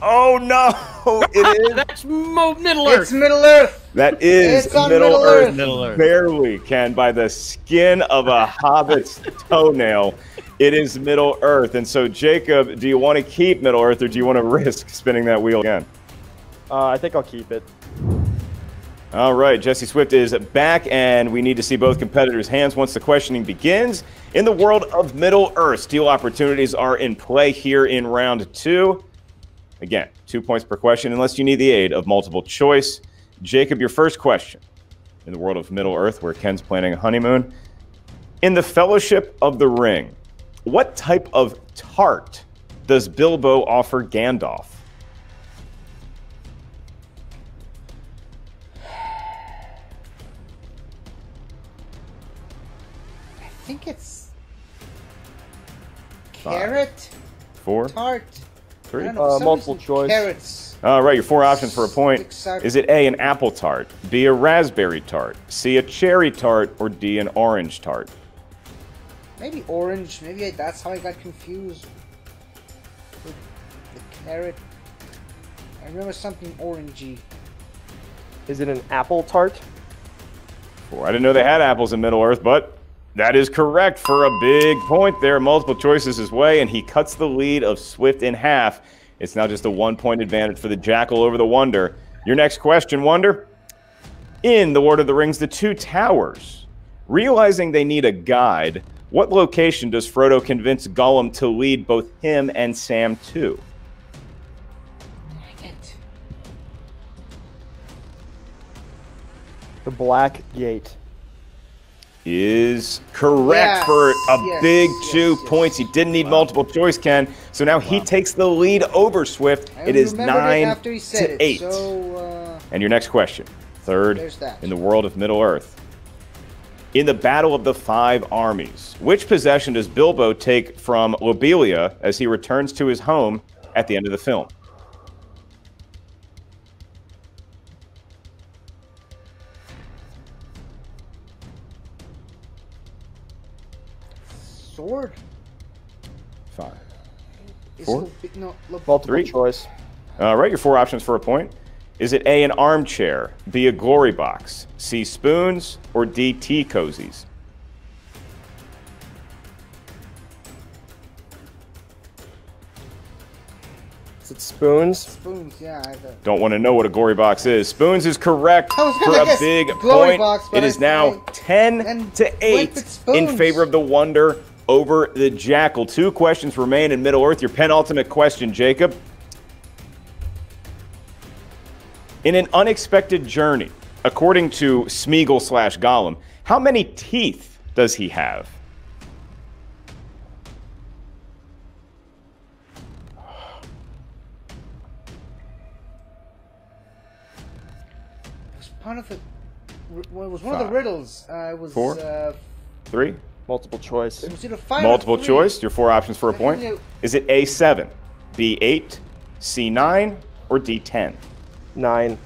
Oh no! It is. That's Mo- Middle Earth. It's Middle Earth. That is Middle, Middle Earth. Earth. Middle Earth. Barely, can by the skin of a hobbit's toenail. It is Middle Earth. And so, Jacob, do you want to keep Middle Earth or do you want to risk spinning that wheel again? Uh, I think I'll keep it. All right, Jesse Swift is back, and we need to see both competitors' hands once the questioning begins. In the world of Middle Earth, steal opportunities are in play here in round two. Again, two points per question, unless you need the aid of multiple choice. Jacob, your first question. In the world of Middle Earth, where Ken's planning a honeymoon, in the Fellowship of the Ring, what type of tart does Bilbo offer Gandalf? I think it's carrot Four, tart. Three. Know, Uh, multiple choice. Carrots. All right, your four options for a point. Is it A, an apple tart, B, a raspberry tart, C, a cherry tart, or D, an orange tart? Maybe orange. Maybe I, that's how I got confused with the carrot. I remember something orangey. Is it an apple tart? Four. I didn't know they had apples in Middle Earth, but that is correct for a big point there. Multiple choices his way, and he cuts the lead of Swift in half. It's now just a one point advantage for the Jackal over the Wonder. Your next question, Wonder. In The Lord of the Rings, The Two Towers, realizing they need a guide, what location does Frodo convince Gollum to lead both him and Sam to? Dang it. The Black Gate. Is correct Yes, for a yes, big yes, two yes. points. He didn't need multiple choice, Ken. So now he takes the lead over Swift. I it is remembered it nine after he said to it, eight. So, uh, And your next question, third in the world of Middle Earth. In the Battle of the Five Armies, which possession does Bilbo take from Lobelia as he returns to his home at the end of the film? Sword. Five. Is Four? it a- no, look, Multiple Three. choice. Uh, All right, your four options for a point. Is it A, an armchair, B, a glory box, C, spoons, or D, tea cozies? Is it spoons? spoons. Yeah, I Don't want to know what a glory box is. Spoons is correct for a big glory point. box, but it is I- now I- 10 to 8 in favor of the Wonder over the Jackal. Two questions remain in Middle Earth. Your penultimate question, Jacob. In an unexpected journey, according to Smeagol slash Gollum, how many teeth does he have? it was part of the. Well, it was one of the riddles. Uh, it was. Four. Uh, Three? Multiple choice. it was either five Multiple three. choice. Your four options for a point. Is it A7, B8, C9, or D10? Nine.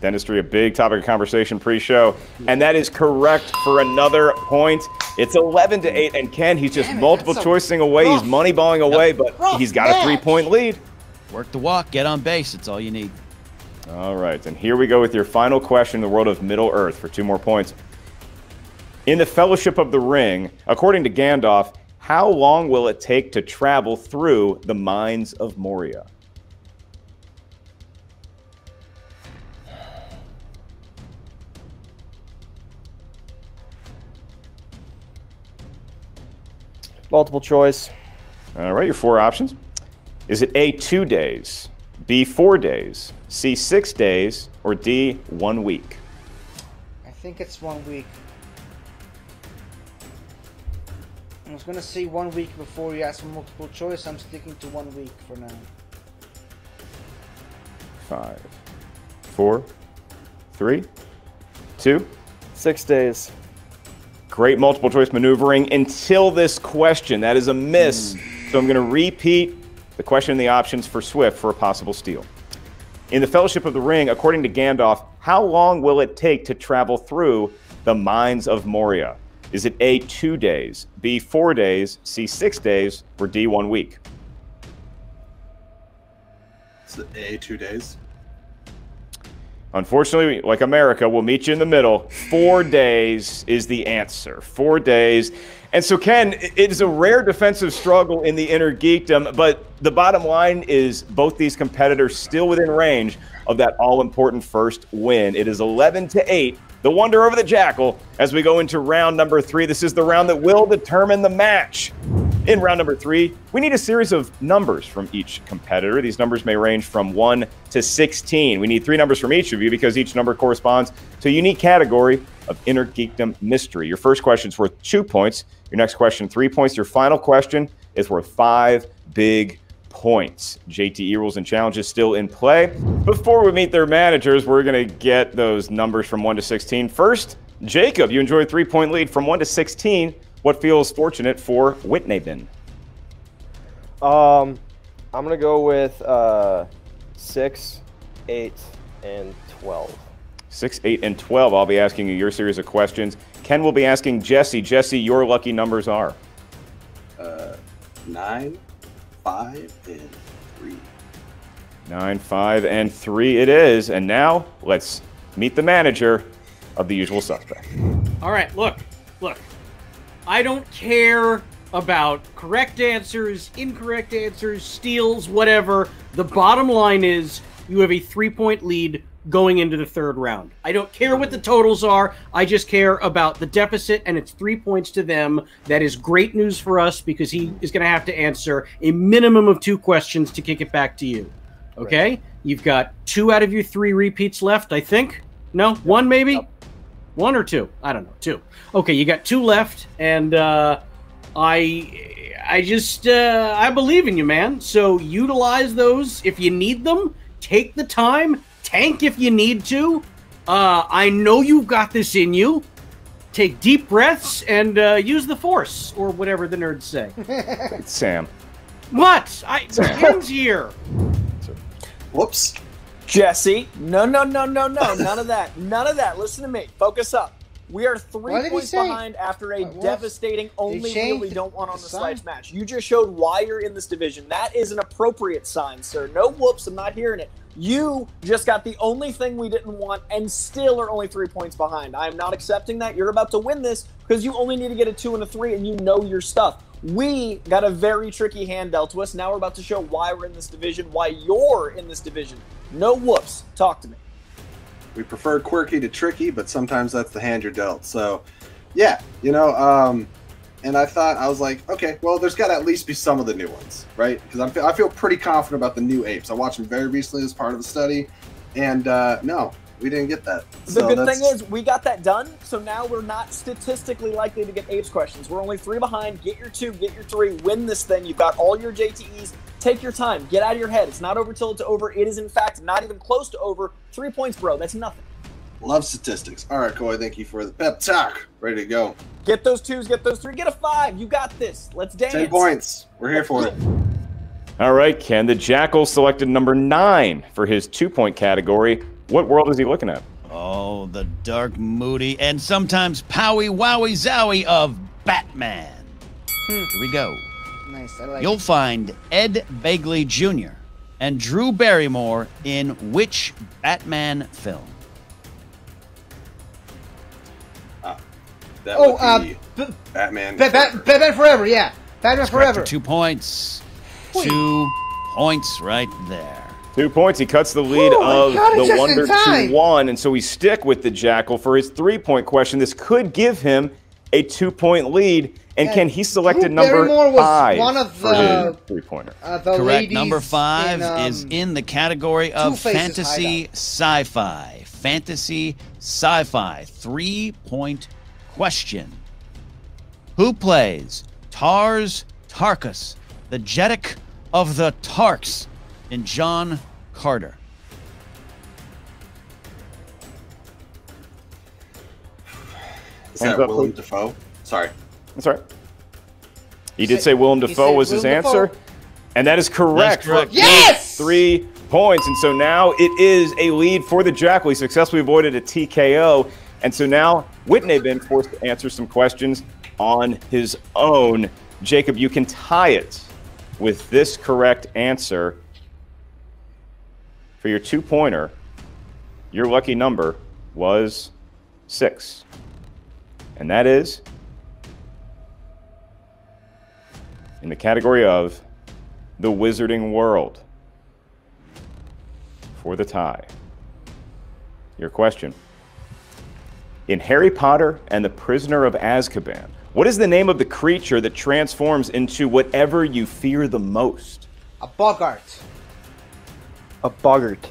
Dentistry, a big topic of conversation pre-show, and that is correct for another point. It's 11 to 8, and Ken, he's just Damn multiple that's a choicing away. rough- he's money balling away, but he's got a three-point lead. Work the walk, get on base. It's all you need. All right, and here we go with your final question in the world of Middle Earth for two more points. In the Fellowship of the Ring, according to Gandalf, how long will it take to travel through the mines of Moria? Multiple choice. All right, your four options. Is it A, two days, B, four days, C, six days, or D, one week? I think it's one week. I was gonna say one week before you ask for multiple choice. I'm sticking to one week for now. Five, four, three, two, six days. Great multiple choice maneuvering until this question. That is a miss. Mm. So I'm going to repeat the question and the options for Swift for a possible steal. In the Fellowship of the Ring, according to Gandalf, how long will it take to travel through the Mines of Moria? Is it A, two days, B, four days, C, six days, or D, one week? It's A, two days. Unfortunately, like America, we'll meet you in the middle. Four days is the answer. Four days. And so, Ken, it is a rare defensive struggle in the inner geekdom, but the bottom line is both these competitors still within range of that all important first win. It is 11 to 8 the Wonder over the Jackal as we go into round number three. This is the round that will determine the match. In round number three, we need a series of numbers from each competitor. These numbers may range from 1 to 16. We need three numbers from each of you because each number corresponds to a unique category of inner geekdom mystery. Your first question is worth two points. Your next question, three points. Your final question is worth five big points. JTE rules and challenges still in play. Before we meet their managers, we're going to get those numbers from 1 to 16. First, Jacob, you enjoy a three point lead from 1 to 16. What feels fortunate for Whitney Um, I'm going to go with uh, 6, 8, and 12. 6, 8, and 12. I'll be asking you your series of questions. Ken will be asking Jesse. Jesse, your lucky numbers are? Uh, 9, five and three. Nine, five, and three it is. And now let's meet the manager of the usual suspect. All right, look, look. I don't care about correct answers, incorrect answers, steals, whatever. The bottom line is you have a three point lead going into the third round. I don't care what the totals are. I just care about the deficit, and it's three points to them. That is great news for us because he is going to have to answer a minimum of two questions to kick it back to you. Okay? Right. You've got two out of your three repeats left, I think. No, one maybe? Yep. One or two? I don't know. Two. Okay, you got two left, and uh, I, I just, uh, I believe in you, man. So utilize those if you need them. Take the time tank if you need to. Uh, I know you've got this in you. Take deep breaths and uh, use the force, or whatever the nerds say. Sam. What? I Ken's here. Whoops. Jesse, no, no, no, no, no, none of that, none of that. Listen to me. Focus up. We are three points behind after a devastating only wheel we don't want on the sledge match. You just showed why you're in this division. That is an appropriate sign, sir. No whoops, I'm not hearing it. You just got the only thing we didn't want and still are only three points behind. I am not accepting that. You're about to win this because you only need to get a two and a three and you know your stuff. We got a very tricky hand dealt to us. Now we're about to show why we're in this division, why you're in this division. No whoops. Talk to me. We prefer quirky to tricky, but sometimes that's the hand you're dealt. So, yeah, you know, um, and I thought I was like, okay, well, there's got to at least be some of the new ones, right? Because I feel pretty confident about the new apes. I watched them very recently as part of a study, and uh, no, we didn't get that. The so good thing is we got that done, so now we're not statistically likely to get apes questions. We're only three behind. Get your two, get your three, win this thing. You've got all your JTEs. Take your time. Get out of your head. It's not over till it's over. It is in fact not even close to over. Three points, bro. That's nothing. Love statistics. All right, Coy, thank you for the pep talk. Ready to go. Get those twos, get those three, get a five. You got this. Let's dance. 10 points. We're here for it. All right, Ken. The Jackal selected number nine for his two point category. What world is he looking at? Oh, the dark, moody, and sometimes powy, wowie, zowie of Batman. Hmm. Here we go. Nice. I like You'll it. find Ed Begley Jr. and Drew Barrymore in which Batman film? That oh, uh, b- Batman. Ba- ba- Batman Forever, yeah. Batman That's Forever. two points. Two points right there. Two points. He cuts the lead oh of God, the Wonder to one, and so we stick with the Jackal for his three-point question. This could give him a two-point lead. And, can Ken, he selected number five one of the, three pointer. Uh, Correct. Number five in, um, is in the category of fantasy sci fi. Fantasy sci fi. Three point question Who plays Tars Tarkas, the Jeddak of the Tharks, in John Carter? Is that up, Willem. Dafoe? Sorry. That's right. He did say Willem Dafoe was his answer. And that is correct. correct. Yes! Three points. And so now it is a lead for the Jackal. He successfully avoided a TKO. And so now Wittneben forced to answer some questions on his own. Jacob, you can tie it with this correct answer for your two pointer. Your lucky number was six. And that is in the category of the Wizarding World for the tie. Your question. In Harry Potter and the Prisoner of Azkaban, what is the name of the creature that transforms into whatever you fear the most? A boggart. A boggart.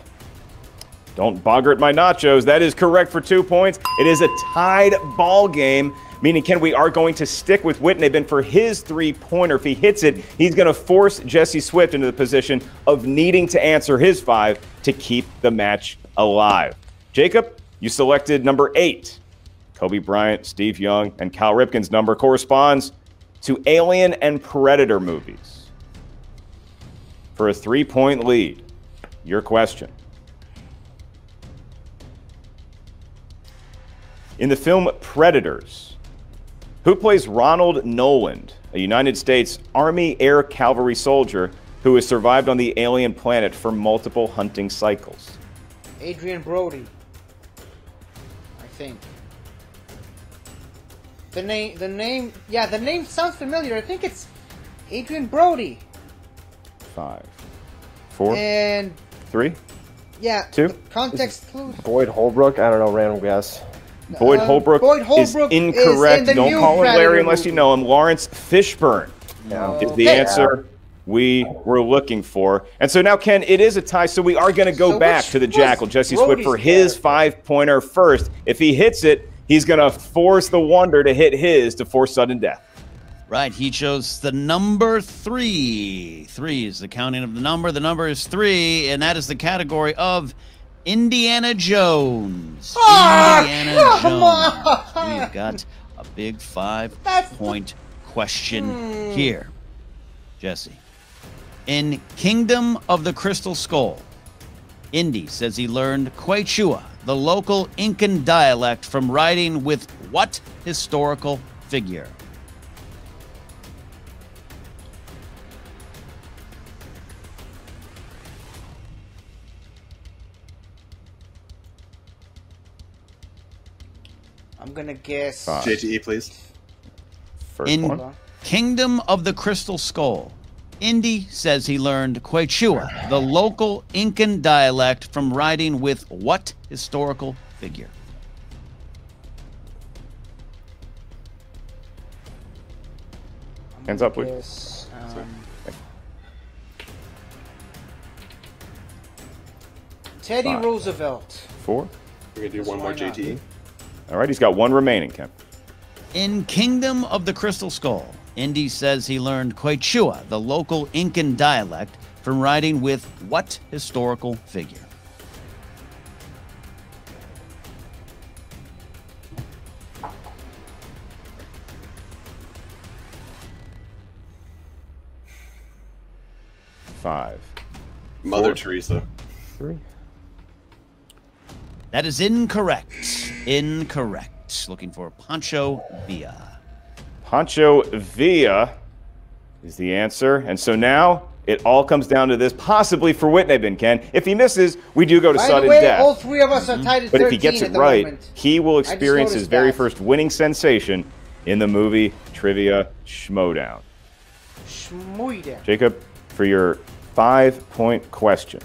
Don't boggart my nachos. That is correct for two points. It is a tied ball game, meaning Ken, we are going to stick with Whitney for his three pointer. If he hits it, he's going to force Jesse Swift into the position of needing to answer his five to keep the match alive. Jacob, you selected number eight. Kobe Bryant, Steve Young, and Cal Ripken's number corresponds to Alien and Predator movies. For a three point lead, your question. In the film Predators, who plays Ronald Noland, a United States Army Air Cavalry soldier who has survived on the alien planet for multiple hunting cycles? Adrien Brody. I think. The name, the name, yeah, the name sounds familiar. I think it's Adrien Brody. Five, four, and three, yeah, two. Context clues. Boyd Holbrook. I don't know. Random guess. Boyd Um, Holbrook, Boyd Holbrook is is incorrect. in Don't call him Larry Predator unless you know him. Laurence Fishburne Yeah. is the Okay. answer we were looking for. And so now, Ken, it is a tie, so we are going to go So back to the Jackal, Jesse Swift, for his five pointer first. If he hits it, he's going to force the Wonder to hit his to force sudden death. Right, he chose the number three. Three is the counting of the number. The number is three, and that is the category of Indiana Jones. Ah, Indiana Jones. on. We've got a big five That's the- point question here. Jesse. In Kingdom of the Crystal Skull, Indy says he learned Quechua, the local Incan dialect, from writing with what historical figure? I'm gonna guess. Five. JTE, please. First In one. Kingdom of the Crystal Skull, Indy says he learned Quechua, the local Incan dialect, from riding with what historical figure? Hands up, please. guess, um, Teddy Five. Roosevelt. Four. We're gonna do Just one more why? JTE. All right, he's got one remaining, Ken. In Kingdom of the Crystal Skull, Indy says he learned Quechua, the local Incan dialect, from riding with what historical figure? Five. Mother Four. Teresa. Three. That is incorrect. Incorrect. Looking for Pancho Villa. Pancho Villa is the answer. And so now it all comes down to this, possibly for Whitney Ken. If he misses, we do go to By sudden the way, death. all three of us are mhm. tied at But if he gets it right, moment. he will experience his very that. first winning sensation in the movie Trivia Schmoedown. Schmoida. Jacob, for your five point question,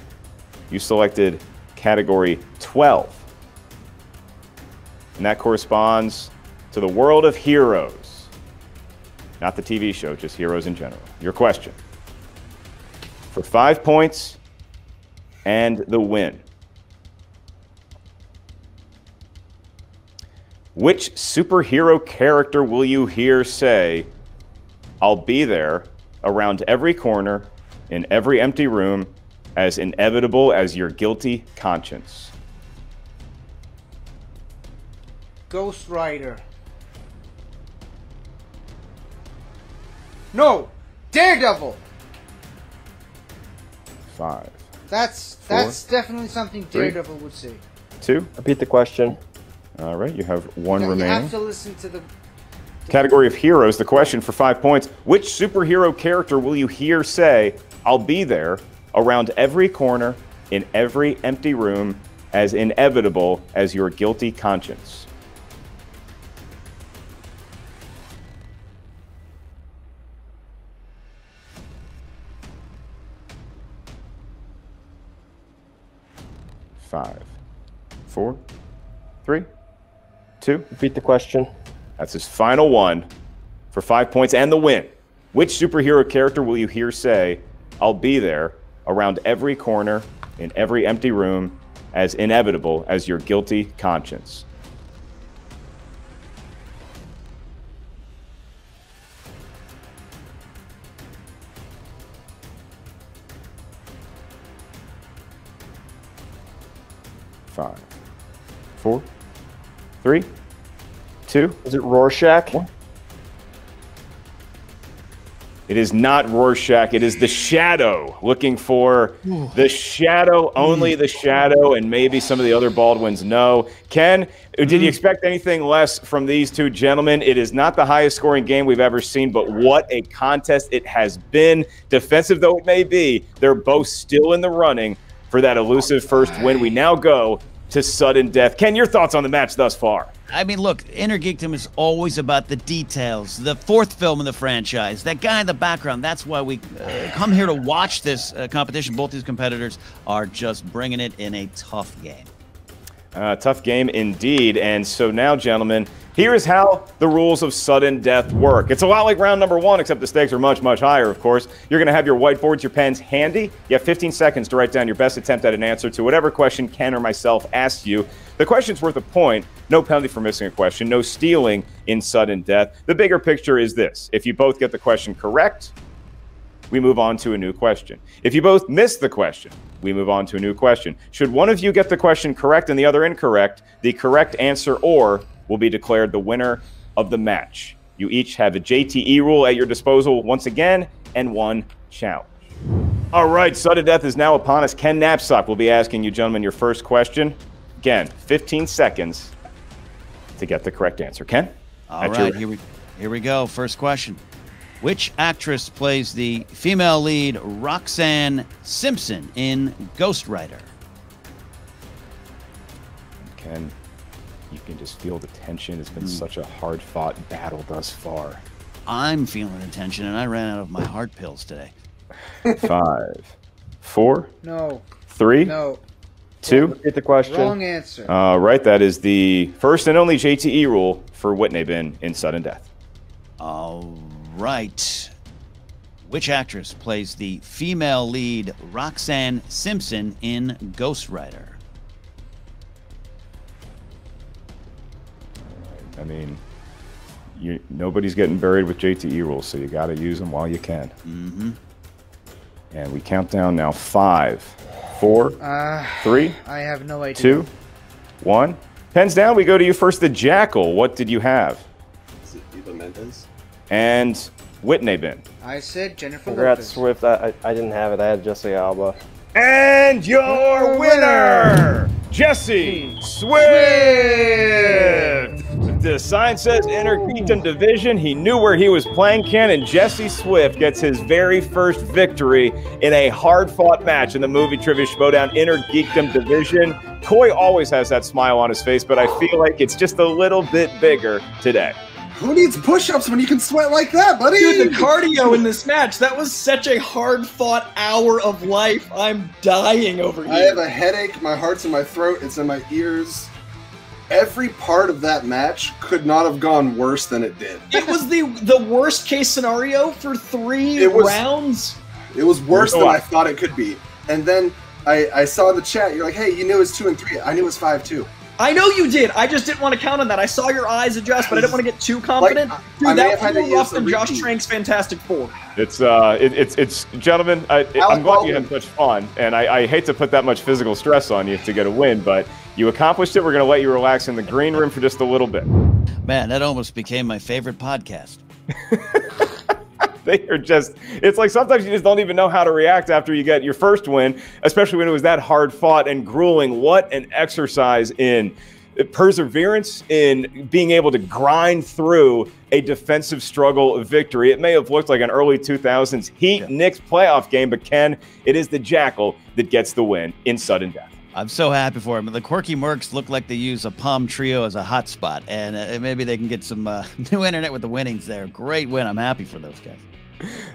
you selected category 12. And that corresponds to the world of heroes. Not the TV show, just heroes in general. Your question. For five points and the win. Which superhero character will you hear say, I'll be there around every corner, in every empty room, as inevitable as your guilty conscience? Ghost Rider. No! Daredevil! Five. That's four, that's definitely something Daredevil would say. Two. Repeat the question. All right, you have one remaining. Have to listen to the Category of heroes, the question for five points. Which superhero character will you hear say, I'll be there, around every corner, in every empty room, as inevitable as your guilty conscience? Five, four, three, two. Repeat the question. That's his final one for five points and the win. Which superhero character will you hear say, I'll be there around every corner, in every empty room, as inevitable as your guilty conscience? Four, three, two. Is it Rorschach? It is not Rorschach. It is the Shadow. Looking for the Shadow, only the Shadow, and maybe some of the other Baldwins. No. Ken, did you mm-hmm. expect anything less from these two gentlemen? It is not the highest scoring game we've ever seen, but what a contest it has been. Defensive though it may be, they're both still in the running for that elusive first win. We now go to sudden death. Ken, your thoughts on the match thus far? I mean, look, Inner Geekdom is always about the details. The fourth film in the franchise, that guy in the background. That's why we uh, come here to watch this uh, competition. Both these competitors are just bringing it in a tough game. Uh, tough game indeed. And so now, gentlemen, here is how the rules of sudden death work. It's a lot like round number one, except the stakes are much, much higher, of course. You're going to have your whiteboards, your pens handy. You have 15 seconds to write down your best attempt at an answer to whatever question Ken or myself asks you. The question's worth a point. No penalty for missing a question. No stealing in sudden death. The bigger picture is this if you both get the question correct, we move on to a new question. If you both miss the question, we move on to a new question. Should one of you get the question correct and the other incorrect, the correct answer or will be declared the winner of the match. You each have a JTE rule at your disposal once again and one challenge. All right, sudden death is now upon us. Ken Napzok will be asking you, gentlemen, your first question. Again, 15 seconds to get the correct answer. Ken? All right, your- here we here we go. First question. Which actress plays the female lead Roxanne Simpson in Ghost Rider? Ken, you can just feel the tension. It's been hmm. such a hard fought battle thus far. I'm feeling the tension, and I ran out of my heart pills today. Five, four, No. three, No. two. Repeat the question. Wrong answer. All right, that is the first and only JTE rule for Wittneben in sudden death. All right. Which actress plays the female lead Roxanne Simpson in Ghost Rider? I mean, you, nobody's getting buried with JTE rules, so you got to use them while you can. Mm-hmm. And we count down now five, four, Uh, three, I have no idea. two, one. Pens down. We go to you first. The Jackal. What did you have? Is it Eva Mendes? And Wittneben. I said Jennifer Congrats, Lopez. Swift. I, I, I didn't have it. I had Jesse Alba. And your winner, Jesse Swift. The sign says Inner Geekdom Division. He knew where he was playing, Ken, and Jesse Swift gets his very first victory in a hard fought match in the movie Trivia Schmoedown Inner Geekdom Division. Coy always has that smile on his face, but I feel like it's just a little bit bigger today. Who needs push-ups when you can sweat like that, buddy? Dude, the cardio in this match, that was such a hard fought hour of life. I'm dying over here. I have a headache. My heart's in my throat. It's in my ears. Every part of that match could not have gone worse than it did. it was the the worst case scenario for three It was- rounds. It was worse Go than on. I thought it could be. And then I, I saw in the chat, you're like, hey, you knew it was two and three. I knew it was five two. I know you did. I just didn't want to count on that. I saw your eyes adjust, but I didn't want to get too confident. Like, I- Dude, I may that have had was to more use rough than Josh repeat. Trank's Fantastic Four. It's uh, it, it's it's gentlemen. I, I'm glad you had Baldwin. such fun, and I, I hate to put that much physical stress on you to get a win, but you accomplished it. We're gonna let you relax in the green room for just a little bit. Man, that almost became my favorite podcast. they are just, it's like sometimes you just don't even know how to react after you get your first win, especially when it was that hard fought and grueling. What an exercise in perseverance in being able to grind through a defensive struggle victory. It may have looked like an early 2000s Heat yeah. Knicks playoff game, but Ken, it is the Jackal that gets the win in sudden death. I'm so happy for him. The Quirky Mercs look like they use a Palm Treo as a hotspot, and uh, maybe they can get some uh, new internet with the winnings there. Great win. I'm happy for those guys.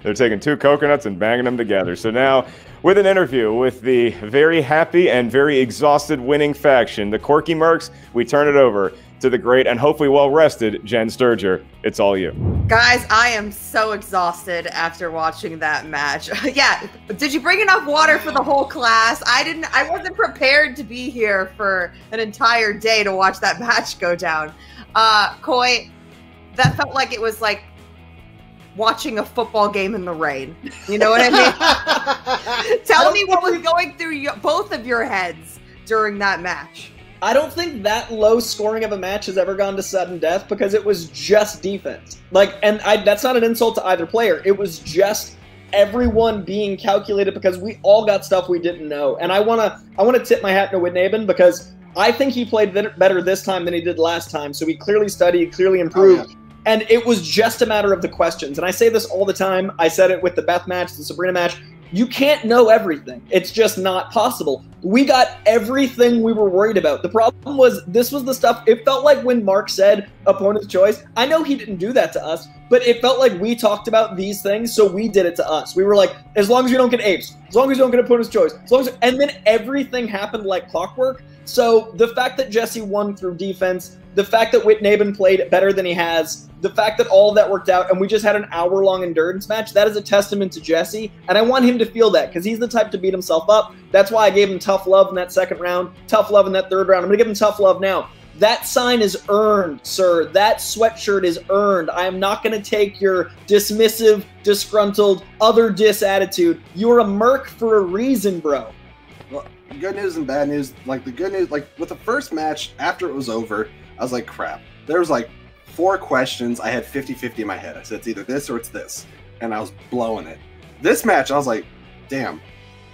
They're taking two coconuts and banging them together. So now, with an interview with the very happy and very exhausted winning faction, the Quirky Mercs, we turn it over to the great and hopefully well rested Jen Sturger. It's all you. Guys, I am so exhausted after watching that match. yeah, did you bring enough water for the whole class? I didn't I wasn't prepared to be here for an entire day to watch that match go down. Uh Coy, that felt like it was like watching a football game in the rain. You know what I mean? Tell me what was going through your, both of your heads during that match. I don't think that low scoring of a match has ever gone to sudden death because it was just defense. Like, and I, that's not an insult to either player. It was just everyone being calculated because we all got stuff we didn't know. And I wanna, I wanna tip my hat to Wittneben because I think he played better this time than he did last time. So he clearly studied, clearly improved. Oh, yeah. And it was just a matter of the questions. And I say this all the time. I said it with the Beth match, the Sabrina match. You can't know everything. It's just not possible. We got everything we were worried about. The problem was this was the stuff. It felt like when Mark said opponent's choice. I know he didn't do that to us, but it felt like we talked about these things, so we did it to us. We were like, as long as you don't get apes, as long as you don't get opponent's choice, as long as, and then everything happened like clockwork. So the fact that Jesse won through defense, the fact that Wittneben played better than he has, the fact that all of that worked out, and we just had an hour long endurance match, that is a testament to Jesse. And I want him to feel that because he's the type to beat himself up. That's why I gave him tough love in that second round, tough love in that third round. I'm going to give him tough love now. That sign is earned, sir. That sweatshirt is earned. I am not going to take your dismissive, disgruntled, other dis attitude. You're a merc for a reason, bro Well, good news and bad news. Like the good news, like with the first match, after it was over, I was like, crap. There was like four questions. I had 50 50 in my head. I said, it's either this or it's this. And I was blowing it. This match, I was like, damn,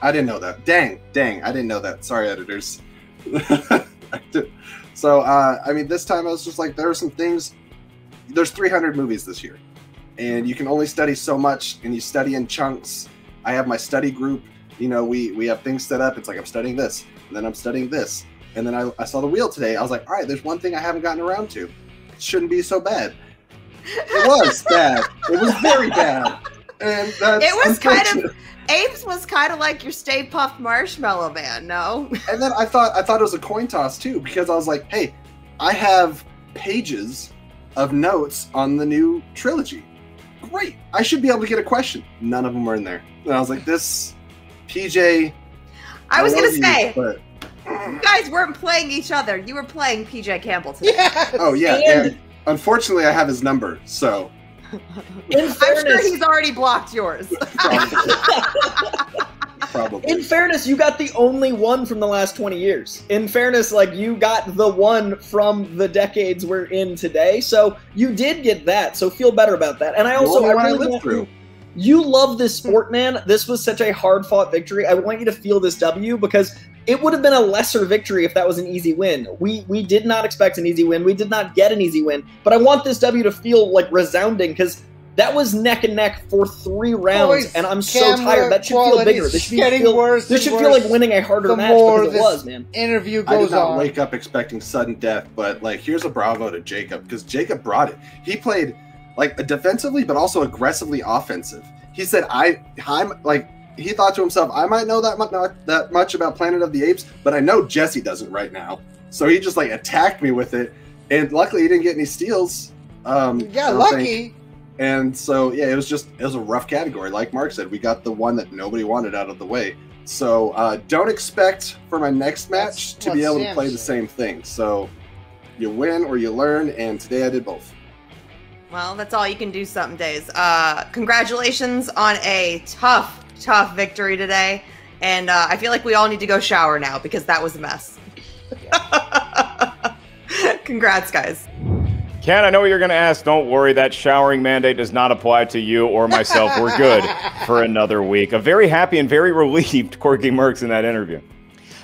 I didn't know that. Dang, dang, I didn't know that. Sorry, editors. so, uh, I mean, this time I was just like, there are some things. There's 300 movies this year, and you can only study so much, and you study in chunks. I have my study group you know, we we have things set up. It's like I'm studying this, and then I'm studying this, and then I, I saw the wheel today. I was like, all right, there's one thing I haven't gotten around to. It shouldn't be so bad. It was bad. It was very bad. And that's it was kind of Apes was kind of like your Stay Puft Marshmallow Man, no? and then I thought I thought it was a coin toss too because I was like, hey, I have pages of notes on the new trilogy. Great, I should be able to get a question. None of them were in there, and I was like, this PJ. I, I was gonna say, but... you guys weren't playing each other. You were playing PJ Campbell today. Yes. Oh yeah, and... and unfortunately, I have his number, so. In fairness, I'm sure he's already blocked yours. Probably. In fairness, you got the only one from the last 20 years. In fairness, like you got the one from the decades we're in today. So you did get that. So feel better about that. And I also I really I lived through. You love this sport, man. This was such a hard fought victory. I want you to feel this W because it would have been a lesser victory if that was an easy win. We we did not expect an easy win. We did not get an easy win. But I want this W to feel like resounding because that was neck and neck for three rounds, Boys, and I'm so tired. That should feel bigger. This should feel, worse. This should feel like winning a harder match because it was, man. Interview goes I did not on. wake up expecting sudden death, but like here's a bravo to Jacob because Jacob brought it. He played like defensively, but also aggressively offensive he said, I, I'm like, he thought to himself, I might know that much, not that much about Planet of the Apes, but I know Jesse doesn't right now. So he just like attacked me with it, and luckily he didn't get any steals. Um, yeah, lucky. Think. And so yeah, it was just it was a rough category. Like Mark said, we got the one that nobody wanted out of the way. So uh, don't expect for my next match That's to be able Sam to play said. the same thing. So you win or you learn, and today I did both. Well, that's all you can do some days. Uh, congratulations on a tough, tough victory today. And uh, I feel like we all need to go shower now because that was a mess. Congrats, guys. Ken, I know what you're going to ask. Don't worry, that showering mandate does not apply to you or myself. We're good for another week. A very happy and very relieved Quirky Mercs in that interview.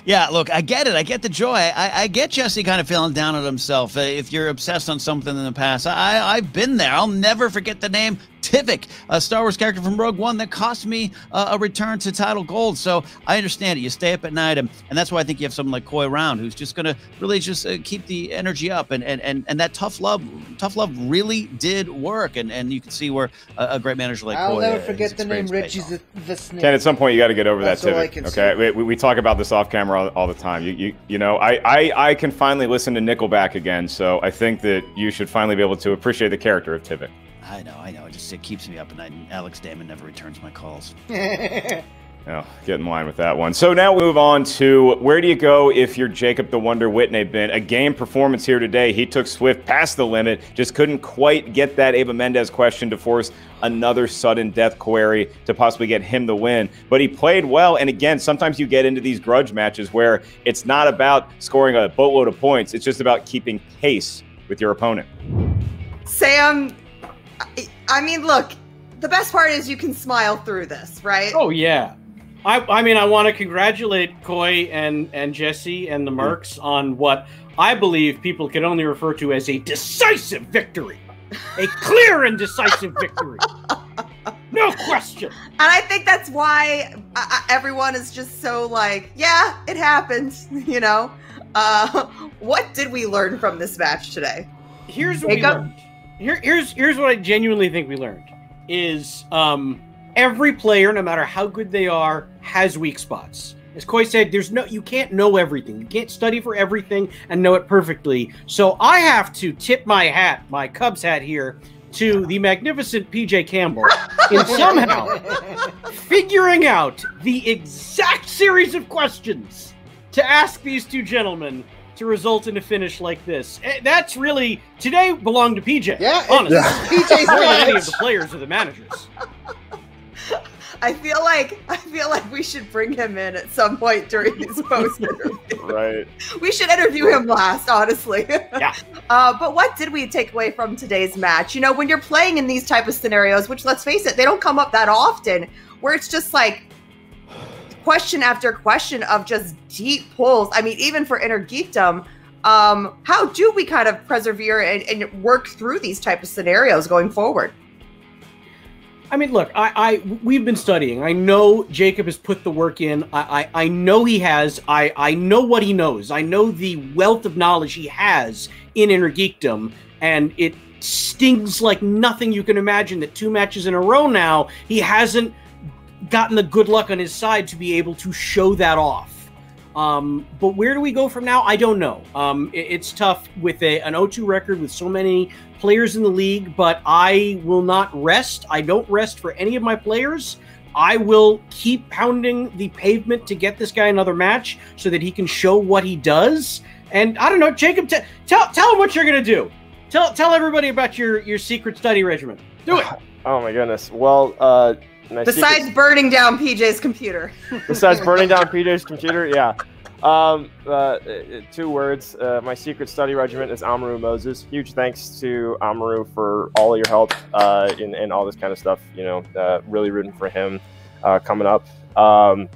Yeah, look, I get it. I get the joy. I, I get Jesse kind of feeling down on himself. Uh, if you're obsessed on something in the past, I, I've been there. I'll never forget the name Tivik, a Star Wars character from Rogue One that cost me uh, a return to title gold. So I understand it. You stay up at night, and, and that's why I think you have someone like Coy Round, who's just going to really just uh, keep the energy up. And, and and and that tough love, tough love really did work. And and you can see where a, a great manager like I'll Coy. never uh, forget the name experience pays Richie off. the, the Snake. Ken, at some point you got to get over That's that all I Tivik. can Okay, we, we talk about this off camera all, all the time. You, you you know, I, I I can finally listen to Nickelback again, so I think that you should finally be able to appreciate the character of Tivik. I know, I know. It just it keeps me up at night. And Alex Damon never returns my calls. Oh, get in line with that one. So now we move on to where do you go if you're Jacob the Wonder Wittneben? A game performance here today. He took Swift past the limit, just couldn't quite get that Eva Mendes question to force another sudden death query to possibly get him the win. But he played well. And again, sometimes you get into these grudge matches where it's not about scoring a boatload of points, it's just about keeping pace with your opponent. Sam, I, I mean, look, the best part is you can smile through this, right? Oh yeah. I, I mean, I want to congratulate Coy and, and Jesse and the Mercs on what I believe people can only refer to as a decisive victory. A clear and decisive victory. No question. And I think that's why uh, uh, everyone is just so like, yeah, it happened, you know? Uh, what did we learn from this match today? Here's what we Jacob? learned. Here, here's here's what I genuinely think we learned is um, every player, no matter how good they are, has weak spots. As Coy said, there's no you can't know everything. You can't study for everything and know it perfectly. So I have to tip my hat, my Cubs hat here, to the magnificent PJ Campbell in somehow figuring out the exact series of questions to ask these two gentlemen to result in a finish like this. Eh, That's really today belonged to PJ. Yeah, honestly, yeah. PJ's more than any of the players or the managers. I feel like I feel like we should bring him in at some point during this post interview. Right. we should interview him last, honestly. Yeah. Uh, but what did we take away from today's match? You know, when you're playing in these type of scenarios, which let's face it, they don't come up that often, where it's just like question after question of just deep pulls. I mean, even for inner geekdom, um, how do we kind of persevere and, and work through these type of scenarios going forward? I mean, look, I, I we've been studying. I know Jacob has put the work in. I, I, I know he has. I, I know what he knows. I know the wealth of knowledge he has in inner geekdom, and it stings like nothing you can imagine that two matches in a row now he hasn't gotten the good luck on his side to be able to show that off. Um, but where do we go from now? I don't know. Um, it- it's tough with a, an 0-2 record with so many players in the league, but I will not rest. I don't rest for any of my players. I will keep pounding the pavement to get this guy another match so that he can show what he does. And I don't know, Jacob, t- tell tell him what you're gonna do. Tell tell everybody about your your secret study regimen. Do it. Oh my goodness. Well, uh, Besides secret- burning down PJ's computer. besides burning down PJ's computer, yeah. Um, uh, uh, two words. Uh, my secret study regiment is Amaru Moses. Huge thanks to Amaru for all of your help uh, in, in all this kind of stuff. You know, uh, really rooting for him uh, coming up. Um,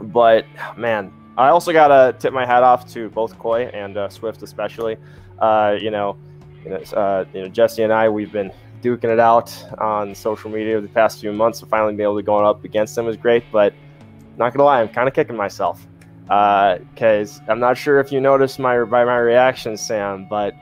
but man, I also gotta tip my hat off to both Coy and uh, Swift, especially. Uh, you know, you know, uh, you know, Jesse and I, we've been duking it out on social media the past few months. So finally being able to go up against them is great. But not gonna lie, I'm kind of kicking myself uh, because I'm not sure if you noticed my by my reaction, Sam. But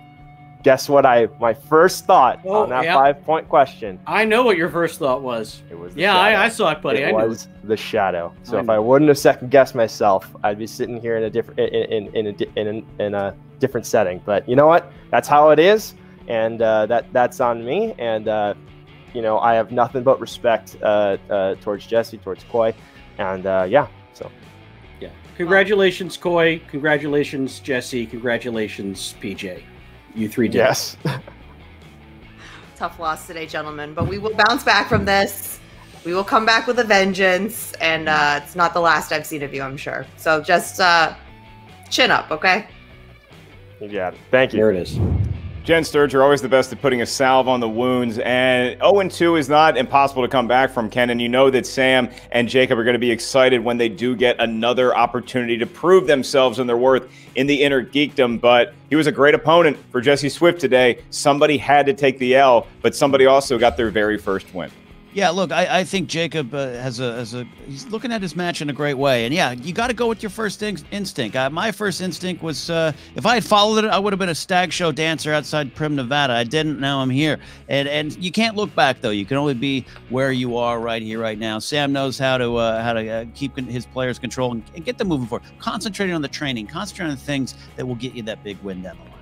guess what? I my first thought Oh, on that yeah. five point question. I know what your first thought was. It was yeah. I, I saw it, buddy. It I knew was the shadow. So I if I wouldn't have second guessed myself, I'd be sitting here in a different in in in a, in, in a different setting. But you know what? That's how it is, and uh, that that's on me. And uh, you know, I have nothing but respect uh, uh, towards Jesse, towards Coy, and uh, yeah. So Yeah. Congratulations, Coy. Congratulations, Jesse. Congratulations, PJ. You three did. yes. Tough loss today, gentlemen, but we will bounce back from this. We will come back with a vengeance, and uh, it's not the last I've seen of you, I'm sure. So just uh, chin up, okay? You got it. Thank you. There it is. Jen Sturger, always the best at putting a salve on the wounds. And 0 2 is not impossible to come back from, Ken. And you know that Sam and Jacob are going to be excited when they do get another opportunity to prove themselves and their worth in the inner geekdom. But he was a great opponent for Jesse Swift today. Somebody had to take the L, but somebody also got their very first win. Yeah, look, I, I think Jacob uh, has a has a he's looking at his match in a great way, and yeah, you got to go with your first in- instinct. Uh, my first instinct was uh, if I had followed it, I would have been a stag show dancer outside Primm, Nevada. I didn't. Now I'm here, and and you can't look back though. You can only be where you are right here, right now. Sam knows how to uh, how to uh, keep his players control and, and get them moving forward. Concentrating on the training, concentrating on the things that will get you that big win down the line.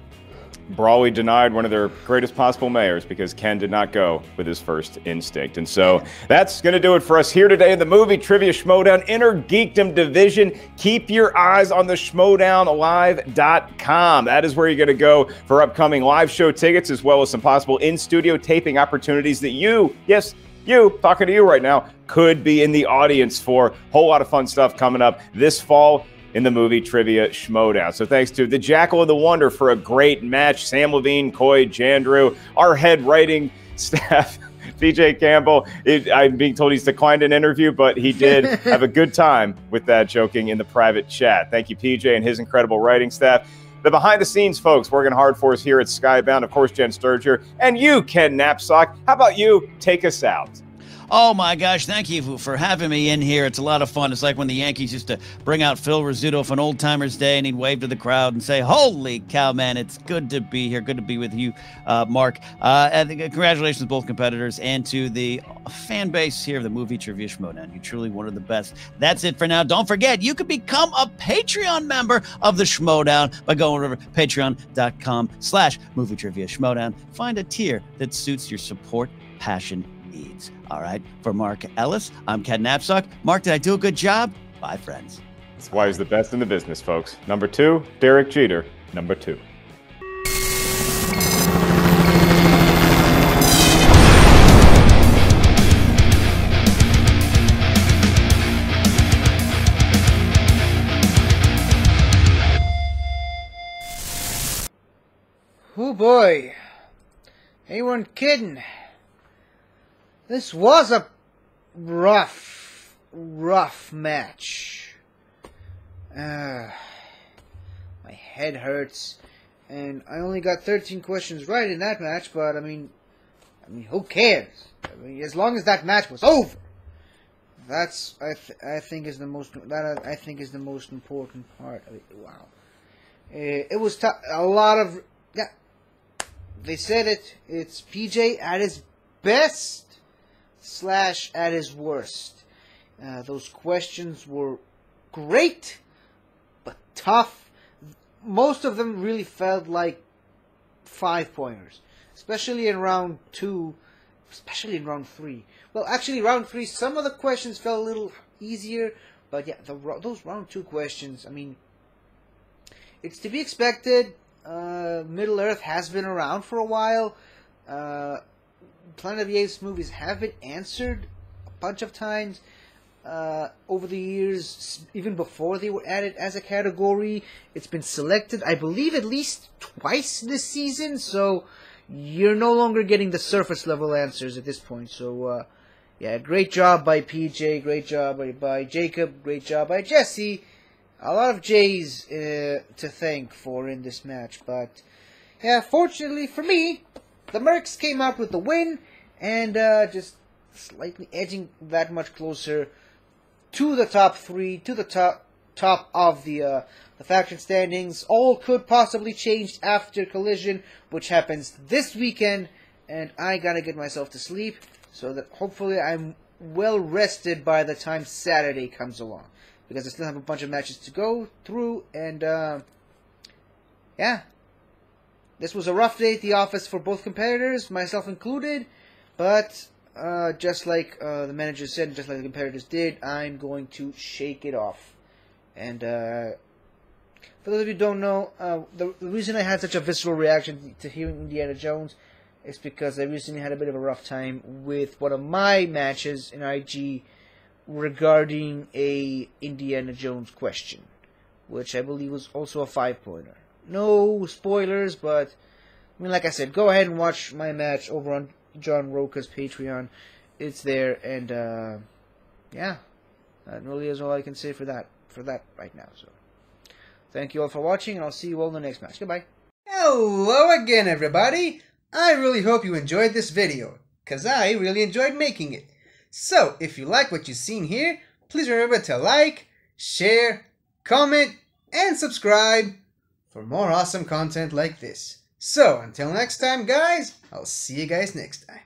Brawley denied one of their greatest possible mayors because Ken did not go with his first instinct. And so that's going to do it for us here today in the movie Trivia Schmoedown Inner Geekdom Division. Keep your eyes on the schmoedownlive.com. That is where you're going to go for upcoming live show tickets as well as some possible in studio taping opportunities that you, yes, you, talking to you right now, could be in the audience for. A whole lot of fun stuff coming up this fall in the movie Trivia Schmoedown. So thanks to the Jackal and the Wonder for a great match. Sam Levine, Coy, Jandreau, our head writing staff. PJ Campbell, it, I'm being told he's declined an interview, but he did have a good time with that joking in the private chat. Thank you, PJ, and his incredible writing staff. The behind the scenes folks working hard for us here at Skybound, of course, Jen Sturger, and you, Ken Napzok. How about you take us out? Oh my gosh, thank you for having me in here. It's a lot of fun. It's like when the Yankees used to bring out Phil Rizzuto for an old timers day and he'd wave to the crowd and say, Holy cow, man, it's good to be here. Good to be with you, uh, Mark. Uh, and congratulations to both competitors and to the fan base here of the movie Trivia Schmoedown. You're truly one of the best. That's it for now. Don't forget, you can become a Patreon member of the Schmoedown by going over patreon.com slash movie trivia Schmoedown. Find a tier that suits your support, passion, needs. All right. For Mark Ellis, I'm Ken Napzok. Mark, did I do a good job? Bye, friends. That's why he's the best in the business, folks. Number two, Derek Jeter. Number two. Oh boy. Anyone kidding? This was a rough, rough match. Uh, my head hurts, and I only got 13 questions right in that match. But I mean, I mean, who cares? I mean, as long as that match was over, that's I th I think is the most that I think is the most important part. of it. Wow, uh, it was tough a lot of yeah. They said it. It's PJ at his best slash at his worst. Uh, those questions were great, but tough. Most of them really felt like five pointers, especially in round two, especially in round three. Well, actually, round three, some of the questions felt a little easier, but yeah, the, those round two questions, I mean, it's to be expected. Uh, Middle Earth has been around for a while. Uh, Planet of the Apes movies have been answered a bunch of times uh, over the years, even before they were added as a category. It's been selected, I believe, at least twice this season, so you're no longer getting the surface level answers at this point. So, uh, yeah, great job by PJ, great job by, by Jacob, great job by Jesse. A lot of J's uh, to thank for in this match, but yeah, fortunately for me, the Mercs came out with the win, and uh, just slightly edging that much closer to the top three, to the top top of the uh, the faction standings. All could possibly change after Collision, which happens this weekend, and I gotta get myself to sleep so that hopefully I'm well rested by the time Saturday comes along, because I still have a bunch of matches to go through, and uh, yeah, this was a rough day at the office for both competitors, myself included, but uh, just like uh, the manager said, just like the competitors did, I'm going to shake it off. And uh, for those of you who don't know, uh, the, the, reason I had such a visceral reaction to hearing Indiana Jones is because I recently had a bit of a rough time with one of my matches in IG regarding a Indiana Jones question, which I believe was also a five pointer no spoilers, but I mean, like I said, go ahead and watch my match over on John Rocha's Patreon. It's there, and uh, yeah, that really is all I can say for that for that right now. So, thank you all for watching, and I'll see you all in the next match. Goodbye. Hello again, everybody. I really hope you enjoyed this video, cause I really enjoyed making it. So, if you like what you've seen here, please remember to like, share, comment, and subscribe for more awesome content like this. So, until next time, guys, I'll see you guys next time.